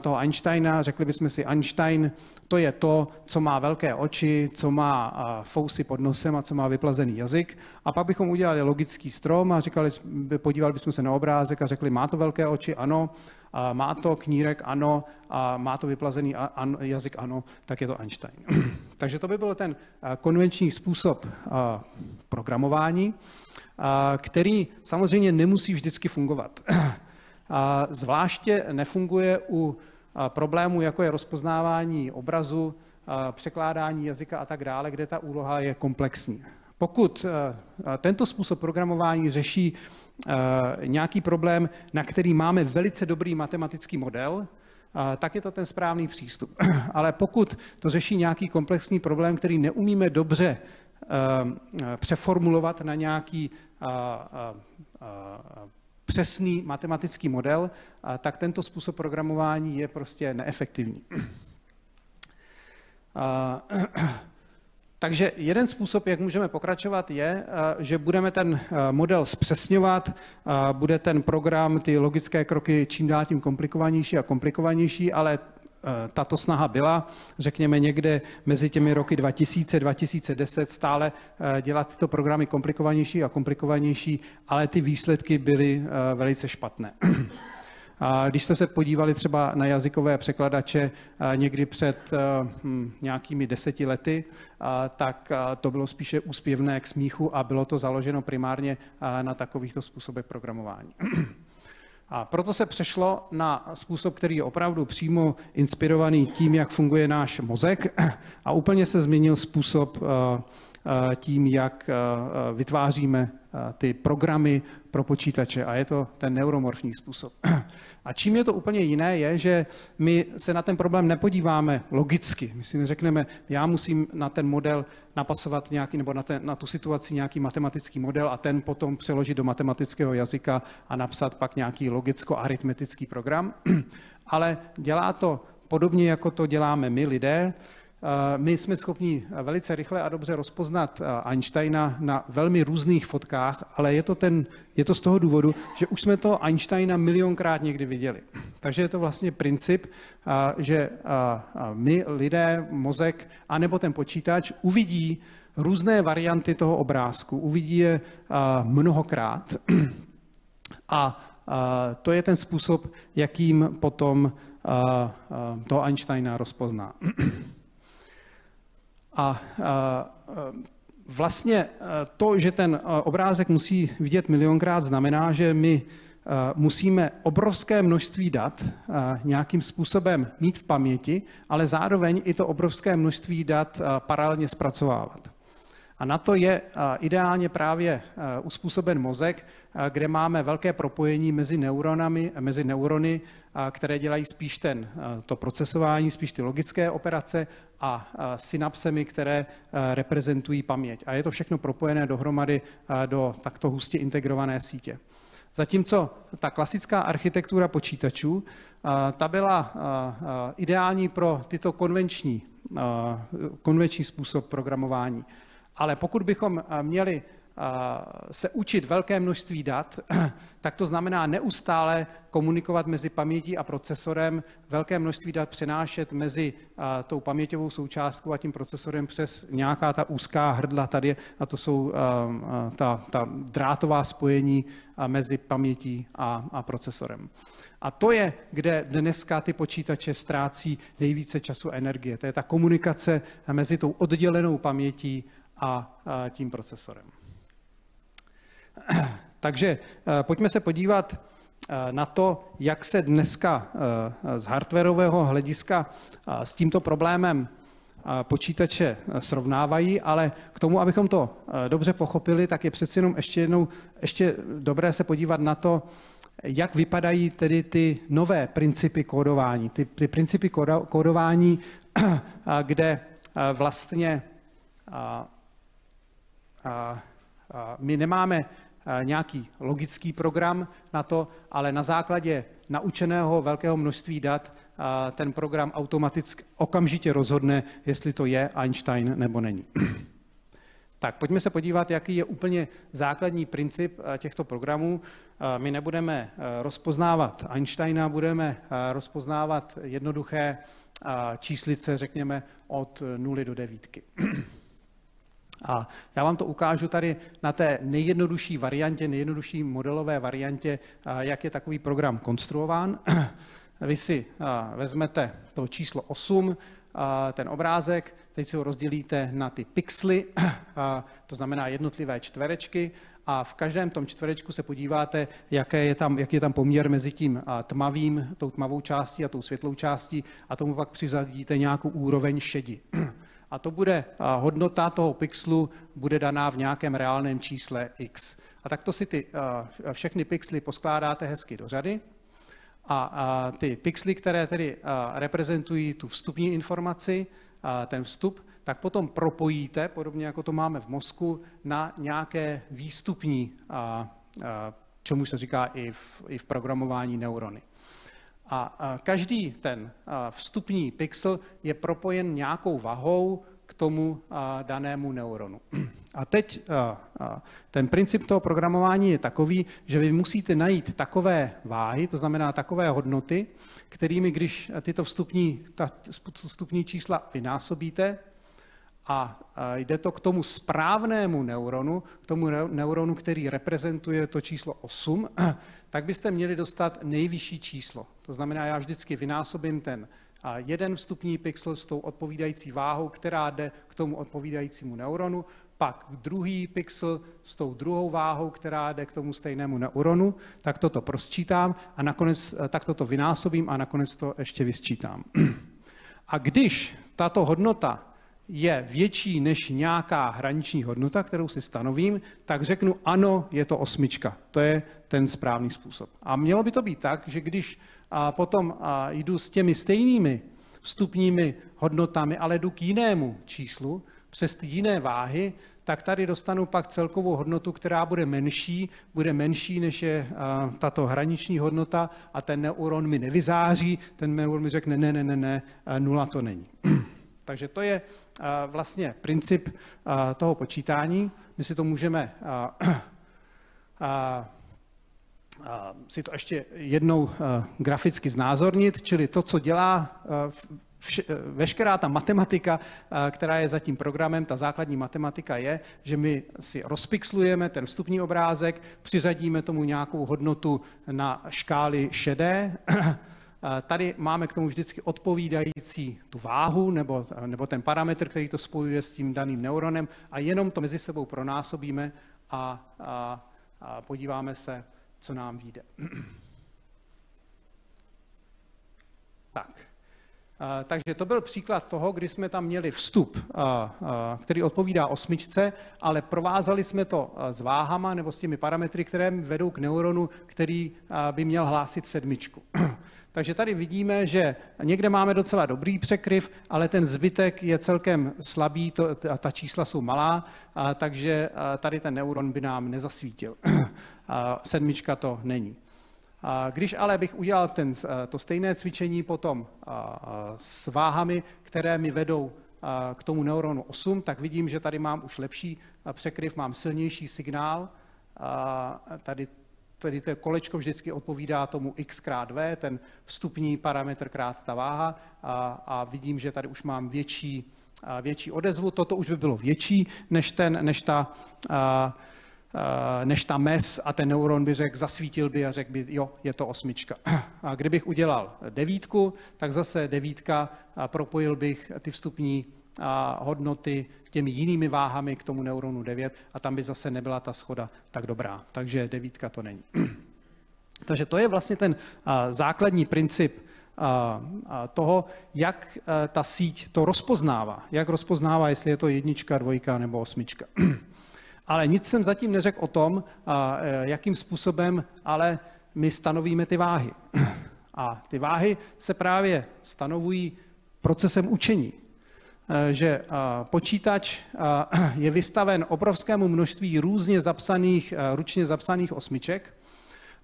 toho Einsteina, řekli bychom si, Einstein to je to, co má velké oči, co má fousy pod nosem a co má vyplazený jazyk. A pak bychom udělali logický strom a říkali, podívali bychom se na obrázek a řekli, má to velké oči, ano, a má to knírek, ano, a má to vyplazený jazyk, ano, tak je to Einstein. Takže to by byl ten konvenční způsob programování, který samozřejmě nemusí vždycky fungovat. Zvláště nefunguje u problémů, jako je rozpoznávání obrazu, překládání jazyka a tak dále, kde ta úloha je komplexní. Pokud tento způsob programování řeší nějaký problém, na který máme velice dobrý matematický model, tak je to ten správný přístup. Ale pokud to řeší nějaký komplexní problém, který neumíme dobře přeformulovat na nějaký přesný matematický model, tak tento způsob programování je prostě neefektivní. Takže jeden způsob, jak můžeme pokračovat, je, že budeme ten model zpřesňovat, bude ten program, ty logické kroky čím dál tím komplikovanější a komplikovanější, ale tato snaha byla, řekněme někde mezi těmi roky 2000-2010 stále eh, dělat tyto programy komplikovanější a komplikovanější, ale ty výsledky byly eh, velice špatné. A když jste se podívali třeba na jazykové překladače někdy před hm, nějakými deseti lety, tak to bylo spíše úspěvné k smíchu a bylo to založeno primárně na takovýchto způsobech programování. A proto se přešlo na způsob, který je opravdu přímo inspirovaný tím, jak funguje náš mozek. A úplně se změnil způsob eh, tím, jak vytváříme ty programy pro počítače a je to ten neuromorfní způsob. A čím je to úplně jiné, je, že my se na ten problém nepodíváme logicky. My si neřekneme, já musím na ten model napasovat nějaký, nebo na, ten, na tu situaci nějaký matematický model a ten potom přeložit do matematického jazyka a napsat pak nějaký logicko-aritmetický program. Ale dělá to podobně, jako to děláme my lidé, my jsme schopni velice rychle a dobře rozpoznat eh, Einsteina na velmi různých fotkách, ale je to, ten, je to z toho důvodu, že už jsme to Einsteina milionkrát někdy viděli. Takže je to vlastně princip, eh, že my lidé, mozek, anebo ten počítač uvidí různé varianty toho obrázku, uvidí je mnohokrát a to je ten způsob, jakým potom to Einsteina rozpozná. A vlastně to, že ten obrázek musí vidět milionkrát, znamená, že my musíme obrovské množství dat nějakým způsobem mít v paměti, ale zároveň i to obrovské množství dat paralelně zpracovávat. A na to je ideálně právě uspůsoben mozek, kde máme velké propojení mezi neuronami, mezi neurony, které dělají spíš ten, to procesování, spíš ty logické operace a synapsemi, které reprezentují paměť. A je to všechno propojené dohromady do takto hustě integrované sítě. Zatímco ta klasická architektura počítačů, ta byla ideální pro tyto konvenční, konvenční způsob programování. Ale pokud bychom měli se učit velké množství dat, tak to znamená neustále komunikovat mezi pamětí a procesorem, velké množství dat přenášet mezi tou paměťovou součástkou a tím procesorem přes nějaká ta úzká hrdla tady, a to jsou ta, ta drátová spojení mezi pamětí a, a procesorem. A to je, kde dneska ty počítače ztrácí nejvíce času a energie. To je ta komunikace mezi tou oddělenou pamětí a tím procesorem. Takže eh, pojďme se podívat eh, na to, jak se dneska eh, z hardwareového hlediska s tímto problémem počítače srovnávají, ale k tomu, abychom to dobře pochopili, tak je přeci jenom ještě jednou ještě dobré se podívat na to, jak vypadají tedy ty nové principy kódování. Ty, ty principy kódování, kde vlastně my nemáme nějaký logický program na to, ale na základě naučeného velkého množství dat ten program automaticky okamžitě rozhodne, jestli to je Einstein nebo není. Tak pojďme se podívat, jaký je úplně základní princip těchto programů. My nebudeme rozpoznávat Einsteina, budeme rozpoznávat jednoduché číslice, řekněme, od 0 do 9. A já vám to ukážu tady na té nejjednodušší variantě, nejjednodušší modelové variantě, jak je takový program konstruován. Vy si vezmete to číslo 8, ten obrázek, teď si ho rozdělíte na ty pixely, to znamená jednotlivé čtverečky, a v každém tom čtverečku se podíváte, jaké je tam, jaký je tam poměr mezi tím tmavým, tou tmavou částí a tou světlou částí a tomu pak přizadíte nějakou úroveň šedi. A to bude hodnota toho pixelu bude daná v nějakém reálném čísle x. A takto si ty všechny pixely poskládáte hezky do řady a ty pixely, které tedy reprezentují tu vstupní informaci, ten vstup, tak potom propojíte, podobně jako to máme v mozku, na nějaké výstupní, čemu se říká i v, i v programování neurony. A každý ten vstupní pixel je propojen nějakou vahou k tomu danému neuronu. A teď ten princip toho programování je takový, že vy musíte najít takové váhy, to znamená takové hodnoty, kterými, když tyto vstupní, ta vstupní čísla vynásobíte, a jde to k tomu správnému neuronu, k tomu neuronu, který reprezentuje to číslo 8, tak byste měli dostat nejvyšší číslo. To znamená, já vždycky vynásobím ten jeden vstupní pixel s tou odpovídající váhou, která jde k tomu odpovídajícímu neuronu, pak druhý pixel s tou druhou váhou, která jde k tomu stejnému neuronu, tak toto prosčítám a nakonec tak toto vynásobím a nakonec to ještě vysčítám. A když tato hodnota je větší než nějaká hraniční hodnota, kterou si stanovím, tak řeknu ano, je to osmička. To je ten správný způsob. A mělo by to být tak, že když a potom jdu s těmi stejnými vstupními hodnotami, ale jdu k jinému číslu, přes ty jiné váhy, tak tady dostanu pak celkovou hodnotu, která bude menší, bude menší, než je tato hraniční hodnota a ten neuron mi nevyzáří, ten neuron mi řekne, ne, ne, ne, ne, nula to není. Takže to je vlastně princip toho počítání. My si to můžeme si to ještě jednou graficky znázornit, čili to, co dělá veškerá ta matematika, která je za tím programem, ta základní matematika je, že my si rozpixlujeme ten vstupní obrázek, přiřadíme tomu nějakou hodnotu na škály šedé, Tady máme k tomu vždycky odpovídající tu váhu nebo, nebo ten parametr, který to spojuje s tím daným neuronem a jenom to mezi sebou pronásobíme a, a, a podíváme se, co nám vyjde. tak. Takže to byl příklad toho, kdy jsme tam měli vstup, který odpovídá osmičce, ale provázali jsme to s váhama nebo s těmi parametry, které vedou k neuronu, který by měl hlásit sedmičku. Takže tady vidíme, že někde máme docela dobrý překryv, ale ten zbytek je celkem slabý, to, ta čísla jsou malá, a, takže a, tady ten neuron by nám nezasvítil. A sedmička to není. Když ale bych udělal ten, to stejné cvičení potom s váhami, které mi vedou k tomu neuronu 8, tak vidím, že tady mám už lepší překryv, mám silnější signál. Tady tedy to kolečko vždycky odpovídá tomu x krát v, ten vstupní parametr krát ta váha a, a vidím, že tady už mám větší, větší odezvu. Toto už by bylo větší než, ten, než ta než ta mes a ten neuron by řekl, zasvítil by a řekl by, jo, je to osmička. A kdybych udělal devítku, tak zase devítka, propojil bych ty vstupní hodnoty těmi jinými váhami k tomu neuronu 9 a tam by zase nebyla ta schoda tak dobrá. Takže devítka to není. Takže to je vlastně ten základní princip toho, jak ta síť to rozpoznává. Jak rozpoznává, jestli je to jednička, dvojka nebo osmička. Ale nic jsem zatím neřekl o tom, jakým způsobem ale my stanovíme ty váhy. A ty váhy se právě stanovují procesem učení. Eh, že počítač je vystaven obrovskému množství různě zapsaných, ručně zapsaných osmiček.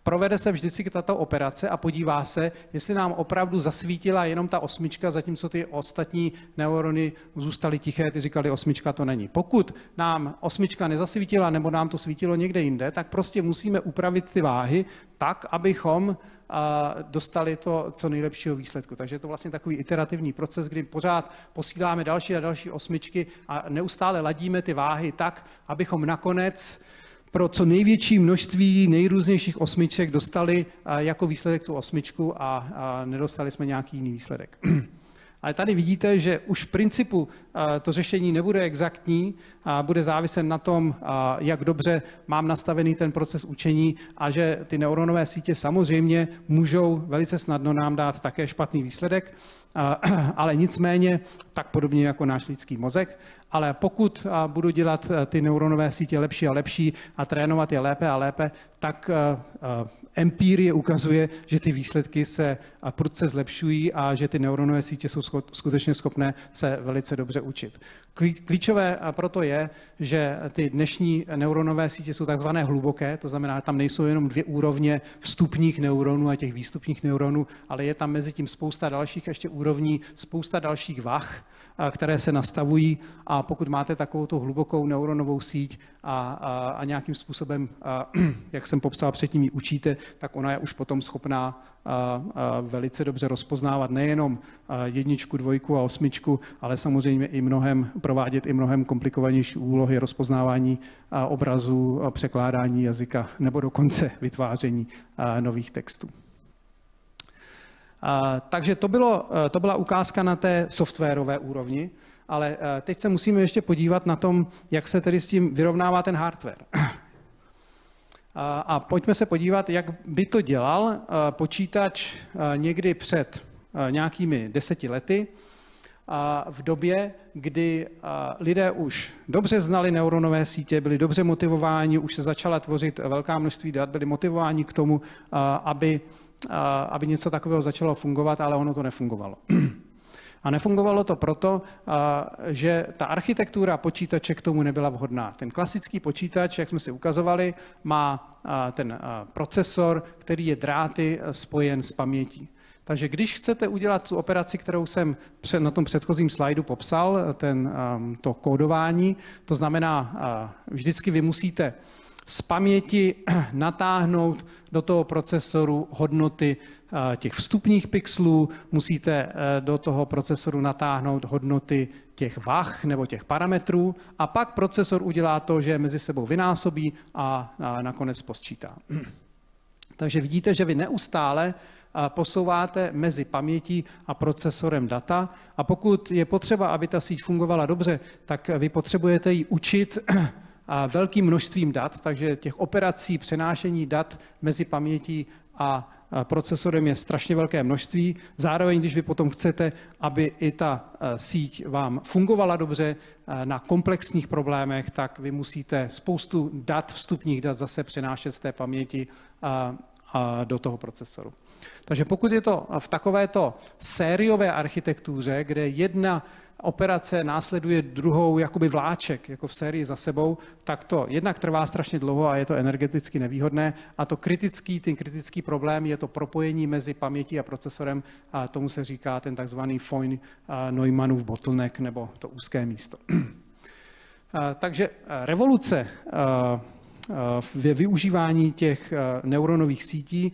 Provede se vždycky tato operace a podívá se, jestli nám opravdu zasvítila jenom ta osmička, zatímco ty ostatní neurony zůstaly tiché, ty říkali, osmička to není. Pokud nám osmička nezasvítila nebo nám to svítilo někde jinde, tak prostě musíme upravit ty váhy tak, abychom dostali to co nejlepšího výsledku. Takže je to vlastně takový iterativní proces, kdy pořád posíláme další a další osmičky a neustále ladíme ty váhy tak, abychom nakonec pro co největší množství nejrůznějších osmiček dostali jako výsledek tu osmičku a, nedostali jsme nějaký jiný výsledek. Ale tady vidíte, že už v principu to řešení nebude exaktní, bude záviset na tom, jak dobře mám nastavený ten proces učení a že ty neuronové sítě samozřejmě můžou velice snadno nám dát také špatný výsledek, ale nicméně tak podobně jako náš lidský mozek. Ale pokud budu dělat ty neuronové sítě lepší a lepší a trénovat je lépe a lépe, tak empírie ukazuje, že ty výsledky se prudce zlepšují a že ty neuronové sítě jsou skutečně schopné se velice dobře učit. Klíčové proto je, že ty dnešní neuronové sítě jsou takzvané hluboké, to znamená, tam nejsou jenom dvě úrovně vstupních neuronů a těch výstupních neuronů, ale je tam mezi tím spousta dalších ještě úrovní, spousta dalších vah, které se nastavují a pokud máte takovou tu hlubokou neuronovou síť a, a, a nějakým způsobem, a, jak jsem popsal předtím, ji učíte, tak ona je už potom schopná a, a velice dobře rozpoznávat nejenom jedničku, dvojku a osmičku, ale samozřejmě i mnohem, provádět i mnohem komplikovanější úlohy rozpoznávání obrazů, překládání jazyka nebo dokonce vytváření nových textů. Takže to, bylo, to byla ukázka na té softwarové úrovni, ale teď se musíme ještě podívat na tom, jak se tedy s tím vyrovnává ten hardware. A pojďme se podívat, jak by to dělal e, počítač někdy před nějakými deseti lety, v době, kdy lidé už dobře znali neuronové sítě, byli dobře motivováni, už se začala tvořit velká množství dat, byli motivováni k tomu, aby aby něco takového začalo fungovat, ale ono to nefungovalo. A nefungovalo to proto, že ta architektura počítače k tomu nebyla vhodná. Ten klasický počítač, jak jsme si ukazovali, má ten procesor, který je dráty spojen s pamětí. Takže když chcete udělat tu operaci, kterou jsem na tom předchozím slajdu popsal, ten, to kódování, to znamená, vždycky vy musíte z paměti natáhnout do toho procesoru hodnoty eh, těch vstupních pixelů, musíte eh, do toho procesoru natáhnout hodnoty těch vah nebo těch parametrů. A pak procesor udělá to, že je mezi sebou vynásobí a nakonec posčítá. Takže vidíte, že vy neustále eh, posouváte mezi pamětí a procesorem data. A pokud je potřeba, aby ta síť fungovala dobře, tak vy potřebujete ji učit velkým množstvím dat, takže těch operací přenášení dat mezi pamětí a procesorem je strašně velké množství. Zároveň, když vy potom chcete, aby i ta e, síť vám fungovala dobře e, na komplexních problémech, tak vy musíte spoustu dat, vstupních dat zase přenášet z té paměti do toho procesoru. Takže pokud je to v takovéto sériové architektuře, kde jedna operace následuje druhou jakoby vláček, jako v sérii za sebou, tak to jednak trvá strašně dlouho a je to energeticky nevýhodné. A to kritický, ten kritický problém je to propojení mezi pamětí a procesorem a tomu se říká ten takzvaný Foyn Neumannův bottleneck nebo to úzké místo. Takže revoluce ve využívání těch neuronových sítí,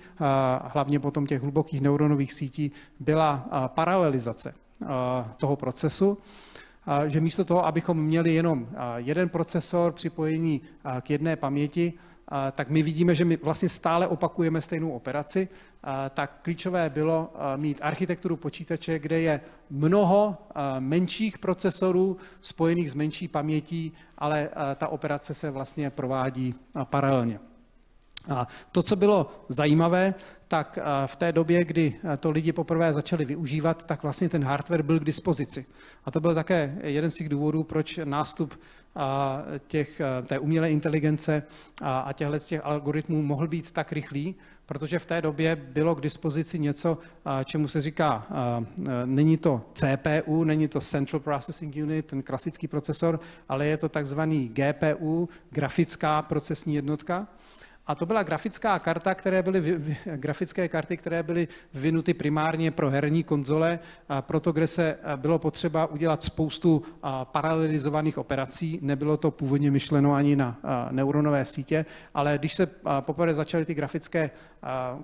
hlavně potom těch hlubokých neuronových sítí, byla paralelizace toho procesu, že místo toho, abychom měli jenom jeden procesor připojení k jedné paměti, tak my vidíme, že my vlastně stále opakujeme stejnou operaci. Tak klíčové bylo mít architekturu počítače, kde je mnoho menších procesorů spojených s menší pamětí, ale ta operace se vlastně provádí paralelně. A to, co bylo zajímavé, tak eh, v té době, kdy eh, to lidi poprvé začali využívat, tak vlastně ten hardware byl k dispozici. A to byl také jeden z těch důvodů, proč nástup eh, těch, té umělé inteligence a těchto těch algoritmů mohl být tak rychlý, protože v té době bylo k dispozici něco, čemu se říká, není to CPU, není to Central Processing Unit, ten klasický procesor, ale je to takzvaný GPU, grafická procesní jednotka. A to byla grafická karta, které byly, grafické karty, které byly vyvinuty primárně pro herní konzole, proto kde se bylo potřeba udělat spoustu paralelizovaných operací. Nebylo to původně myšleno ani na neuronové sítě, ale když se poprvé začaly ty grafické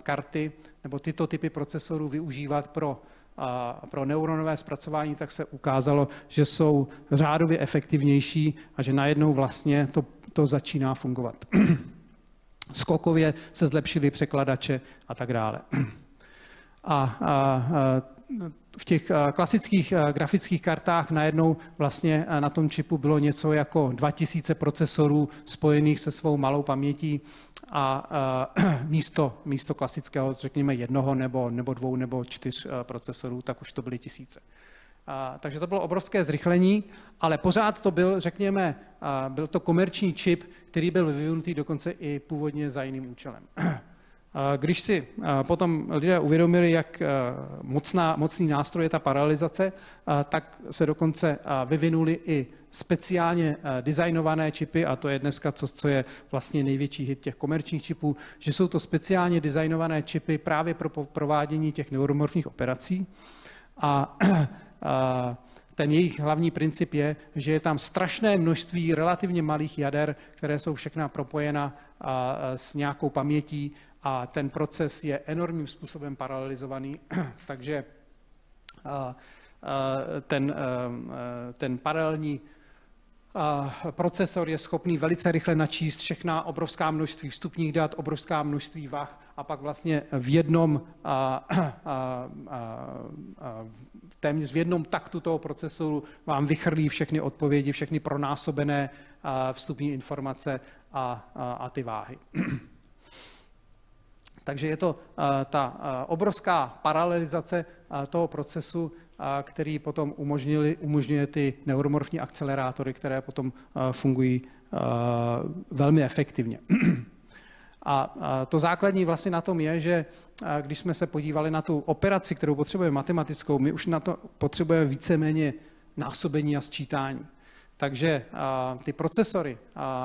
karty nebo tyto typy procesorů využívat pro pro neuronové zpracování, tak se ukázalo, že jsou řádově efektivnější a že najednou vlastně to, to začíná fungovat. skokově se zlepšily překladače a tak dále. A, a, a v těch klasických grafických kartách najednou vlastně na tom čipu bylo něco jako 2000 procesorů spojených se svou malou pamětí a, a místo, místo klasického, řekněme, jednoho nebo, nebo dvou nebo čtyř procesorů, tak už to byly tisíce. Takže to bylo obrovské zrychlení, ale pořád to byl, řekněme, byl to komerční čip, který byl vyvinutý dokonce i původně za jiným účelem. Když si potom lidé uvědomili, jak mocná, mocný nástroj je ta paralizace, tak se dokonce vyvinuli i speciálně designované čipy, a to je dneska, co, co je vlastně největší hit těch komerčních čipů, že jsou to speciálně designované čipy právě pro provádění těch neuromorfních operací. A ten jejich hlavní princip je, že je tam strašné množství relativně malých jader, které jsou všechna propojena s nějakou pamětí. A ten proces je enormním způsobem paralelizovaný, takže ten, ten paralelní procesor je schopný velice rychle načíst všechna obrovská množství vstupních dat, obrovská množství vah a pak vlastně v jednom, a, a, a, a, téměř v jednom taktu toho procesoru vám vychrlí všechny odpovědi, všechny pronásobené vstupní informace a, a, a ty váhy. Takže je to ta obrovská paralelizace toho procesu, který potom umožnili, umožňuje ty neuromorfní akcelerátory, které potom fungují velmi efektivně. A to základní vlastně na tom je, že když jsme se podívali na tu operaci, kterou potřebujeme matematickou, my už na to potřebujeme víceméně násobení a sčítání. Takže ty procesory,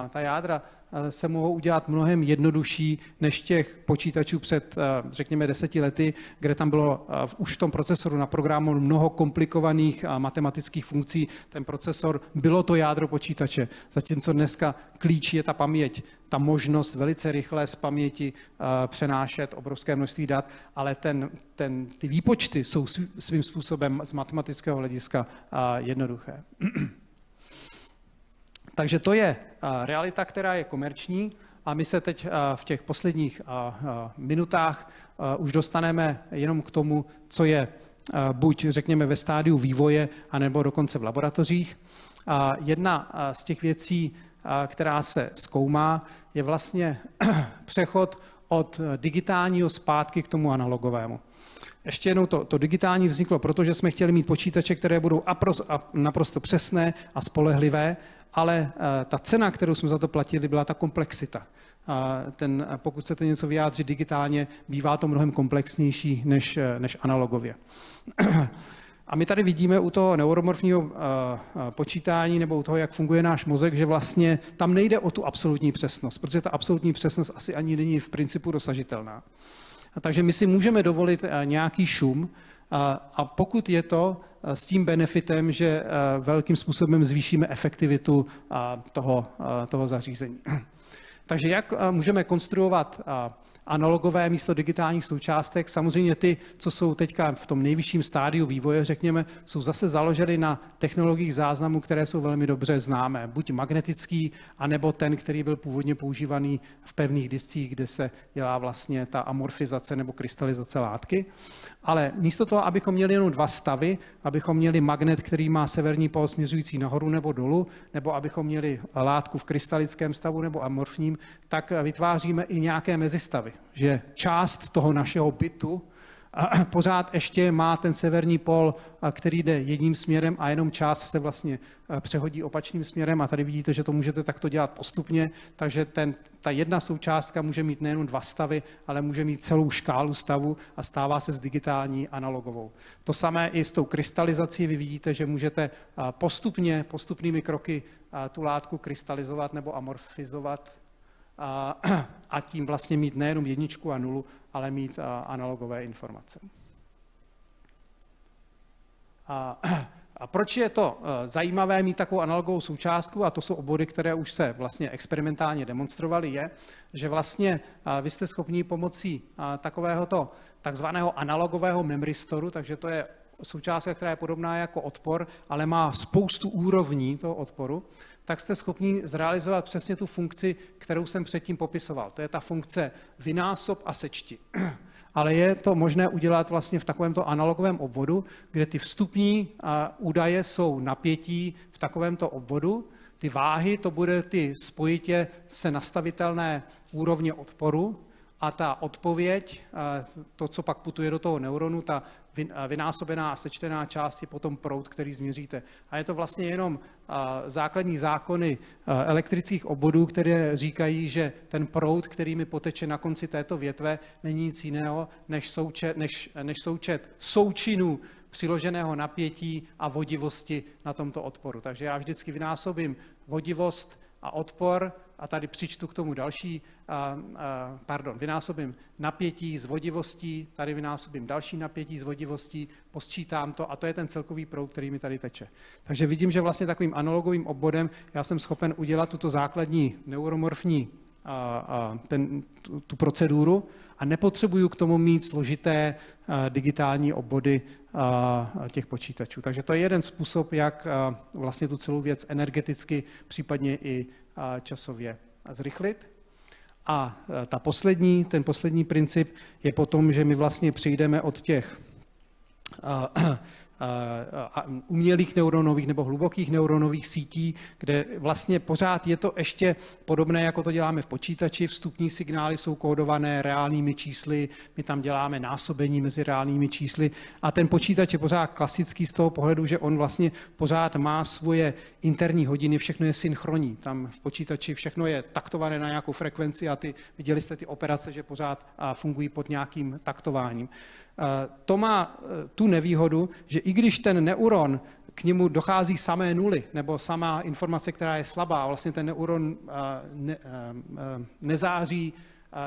ta jádra se mohou udělat mnohem jednodušší než těch počítačů před, řekněme, deseti lety, kde tam bylo už v tom procesoru na programu mnoho komplikovaných matematických funkcí. Ten procesor bylo to jádro počítače, zatímco dneska klíč je ta paměť, ta možnost velice rychle z paměti přenášet obrovské množství dat, ale ten, ten, ty výpočty jsou svým způsobem z matematického hlediska jednoduché. Takže to je realita, která je komerční a my se teď v těch posledních minutách už dostaneme jenom k tomu, co je buď řekněme ve stádiu vývoje, anebo dokonce v laboratořích. Jedna z těch věcí, která se zkoumá, je vlastně přechod od digitálního zpátky k tomu analogovému. Ještě jednou to, to digitální vzniklo, protože jsme chtěli mít počítače, které budou naprosto přesné a spolehlivé ale eh, ta cena, kterou jsme za to platili, byla ta komplexita. Ten, pokud chcete něco vyjádřit digitálně, bývá to mnohem komplexnější než, eh, než analogově. A my tady vidíme u toho neuromorfního eh, počítání nebo u toho, jak funguje náš mozek, že vlastně tam nejde o tu absolutní přesnost, protože ta absolutní přesnost asi ani není v principu dosažitelná. A takže my si můžeme dovolit nějaký šum, a pokud je to s tím benefitem, že velkým způsobem zvýšíme efektivitu toho, toho zařízení. Takže jak můžeme konstruovat analogové místo digitálních součástek. Samozřejmě ty, co jsou teďka v tom nejvyšším stádiu vývoje, řekněme, jsou zase založeny na technologiích záznamů, které jsou velmi dobře známé. Buď magnetický, anebo ten, který byl původně používaný v pevných discích, kde se dělá vlastně ta amorfizace nebo krystalizace látky. Ale místo toho, abychom měli jenom dva stavy, abychom měli magnet, který má severní pol směřující nahoru nebo dolů, nebo abychom měli látku v krystalickém stavu nebo amorfním, tak vytváříme i nějaké mezistavy. Že část toho našeho bytu pořád ještě má ten severní pol, který jde jedním směrem a jenom část se vlastně přehodí opačným směrem. A tady vidíte, že to můžete takto dělat postupně, takže ten, ta jedna součástka může mít nejen dva stavy, ale může mít celou škálu stavu a stává se s digitální analogovou. To samé i s tou krystalizací, vy vidíte, že můžete postupně, postupnými kroky tu látku krystalizovat nebo amorfizovat a tím vlastně mít nejenom jedničku a nulu, ale mít analogové informace. A, a proč je to e, zajímavé mít takovou analogovou součástku, a to jsou obory, které už se vlastně experimentálně demonstrovaly, je, že vlastně vy jste schopni pomocí takovéhoto takzvaného analogového memristoru, takže to je součástka, která je podobná jako odpor, ale má spoustu úrovní toho odporu, tak jste schopni zrealizovat přesně tu funkci, kterou jsem předtím popisoval. To je ta funkce vynásob a sečti. Ale je to možné udělat vlastně v takovémto analogovém obvodu, kde ty vstupní údaje jsou napětí v takovémto obvodu, ty váhy, to bude ty spojitě se nastavitelné úrovně odporu, a ta odpověď, to, co pak putuje do toho neuronu, ta vynásobená a sečtená část je potom proud, který změříte. A je to vlastně jenom základní zákony elektrických obvodů, které říkají, že ten proud, který mi poteče na konci této větve, není nic jiného než součet, než, než součet součinů přiloženého napětí a vodivosti na tomto odporu. Takže já vždycky vynásobím vodivost a odpor a tady přičtu k tomu další, pardon, vynásobím napětí s vodivostí, tady vynásobím další napětí s vodivostí, posčítám to a to je ten celkový proud, který mi tady teče. Takže vidím, že vlastně takovým analogovým obvodem já jsem schopen udělat tuto základní neuromorfní ten, tu, tu proceduru a nepotřebuju k tomu mít složité digitální obvody těch počítačů. Takže to je jeden způsob, jak vlastně tu celou věc energeticky, případně i časově zrychlit. A e, ta poslední, ten poslední princip je potom, že my vlastně přejdeme od těch umělých neuronových nebo hlubokých neuronových sítí, kde vlastně pořád je to ještě podobné, jako to děláme v počítači. Vstupní signály jsou kódované reálnými čísly, my tam děláme násobení mezi reálnými čísly a ten počítač je pořád klasický z toho pohledu, že on vlastně pořád má svoje interní hodiny, všechno je synchronní. Tam v počítači všechno je taktované na nějakou frekvenci a ty, viděli jste ty operace, že pořád fungují pod nějakým taktováním. Eh, to má eh, tu nevýhodu, že i když ten neuron k němu dochází samé nuly, nebo samá informace, která je slabá, vlastně ten neuron eh, ne, nezáří,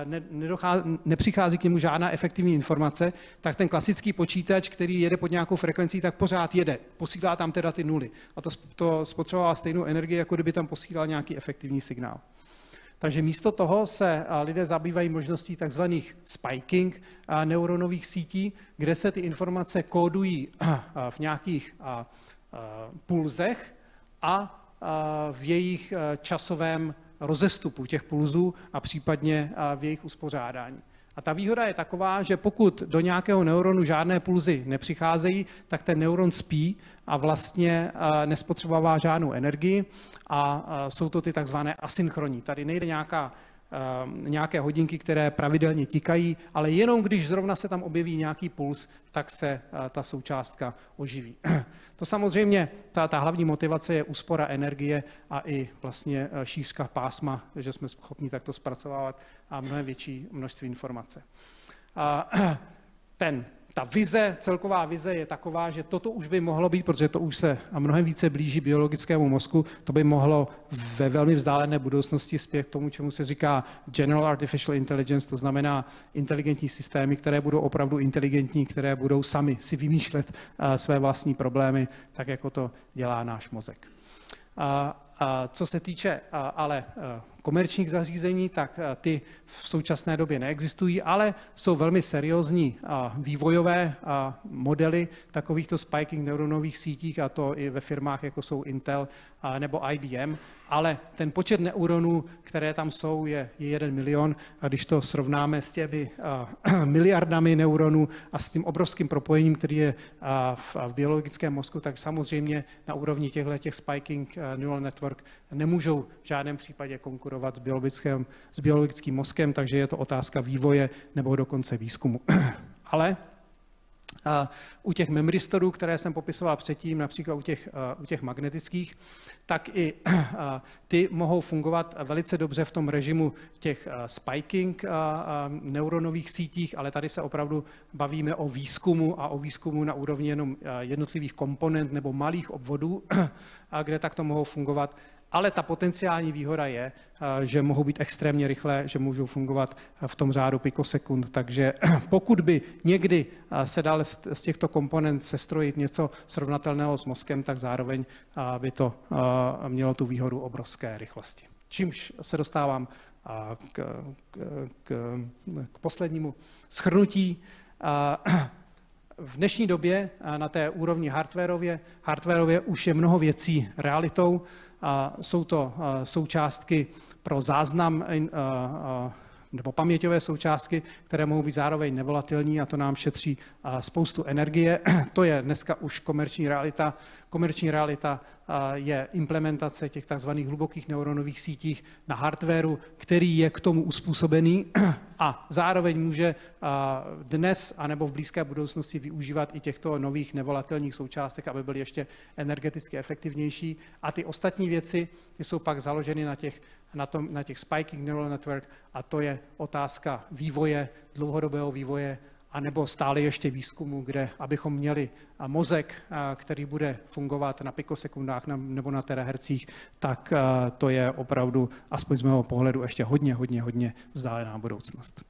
ne, nedochází, nepřichází k němu žádná efektivní informace, tak ten klasický počítač, který jede pod nějakou frekvencí, tak pořád jede. Posílá tam teda ty nuly. A to, to spotřebovává stejnou energii, jako kdyby tam posílal nějaký efektivní signál. Takže místo toho se lidé zabývají možností tzv. spiking neuronových sítí, kde se ty informace kódují v nějakých pulzech a v jejich časovém rozestupu těch pulzů a případně v jejich uspořádání. A ta výhoda je taková, že pokud do nějakého neuronu žádné pulzy nepřicházejí, tak ten neuron spí a vlastně nespotřebovává žádnou energii a jsou to ty takzvané asynchronní. Tady nejde nějaká nějaké hodinky, které pravidelně tikají, ale jenom když zrovna se tam objeví nějaký puls, tak se ta součástka oživí. To samozřejmě, ta, ta hlavní motivace je úspora energie a i vlastně šířka pásma, že jsme schopni takto zpracovávat a mnohem větší množství informace. Ten ta vize, celková vize je taková, že toto už by mohlo být, protože to už se a mnohem více blíží biologickému mozku, to by mohlo ve velmi vzdálené budoucnosti zpět k tomu, čemu se říká General Artificial Intelligence, to znamená inteligentní systémy, které budou opravdu inteligentní, které budou sami si vymýšlet své vlastní problémy, tak jako to dělá náš mozek. A, a co se týče ale komerčních zařízení, tak eh, ty v současné době neexistují, ale jsou velmi seriózní vývojové modely takovýchto spiking neuronových sítích, a to i ve firmách, jako jsou Intel nebo IBM, ale ten počet neuronů, které tam jsou, je, je jeden milion. A když to srovnáme s těmi miliardami neuronů a s tím obrovským propojením, který je v, v biologickém mozku, tak samozřejmě na úrovni těchto těch spiking neural network nemůžou v žádném případě konkurovat s, biologickým, s biologickým mozkem, takže je to otázka vývoje nebo dokonce výzkumu. ale u těch memristorů, které jsem popisoval předtím, například u těch, u těch magnetických, tak i ty mohou fungovat velice dobře v tom režimu těch spiking neuronových sítích, ale tady se opravdu bavíme o výzkumu a o výzkumu na úrovni jenom jednotlivých komponent nebo malých obvodů, kde takto mohou fungovat ale ta potenciální výhoda je, eh, že mohou být extrémně rychlé, že můžou fungovat v tom řádu pikosekund. Takže pokud by někdy eh, se dal z těchto komponent sestrojit něco srovnatelného s mozkem, tak zároveň eh, by to mělo tu výhodu obrovské rychlosti. Čímž se dostávám k, k, k, k poslednímu schrnutí. V dnešní době na té úrovni hardwareově, hardwareově už je mnoho věcí realitou. Jsou to součástky pro záznam nebo paměťové součástky, které mohou být zároveň nevolatilní a to nám šetří spoustu energie. To je dneska už komerční realita. Komerční realita je implementace těch tzv. hlubokých neuronových sítích na hardwareu, který je k tomu uspůsobený a zároveň může dnes anebo v blízké budoucnosti využívat i těchto nových nevolatilních součástek, aby byly ještě energeticky efektivnější. A ty ostatní věci ty jsou pak založeny na těch na, tom, na těch spiking neural network a to je otázka vývoje, dlouhodobého vývoje a nebo stále ještě výzkumu, kde abychom měli mozek, který bude fungovat na pikosekundách nebo na terahercích, tak to je opravdu, aspoň z mého pohledu, ještě hodně, hodně, hodně vzdálená budoucnost.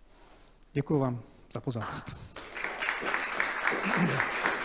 Děkuji vám za pozornost. Thank you.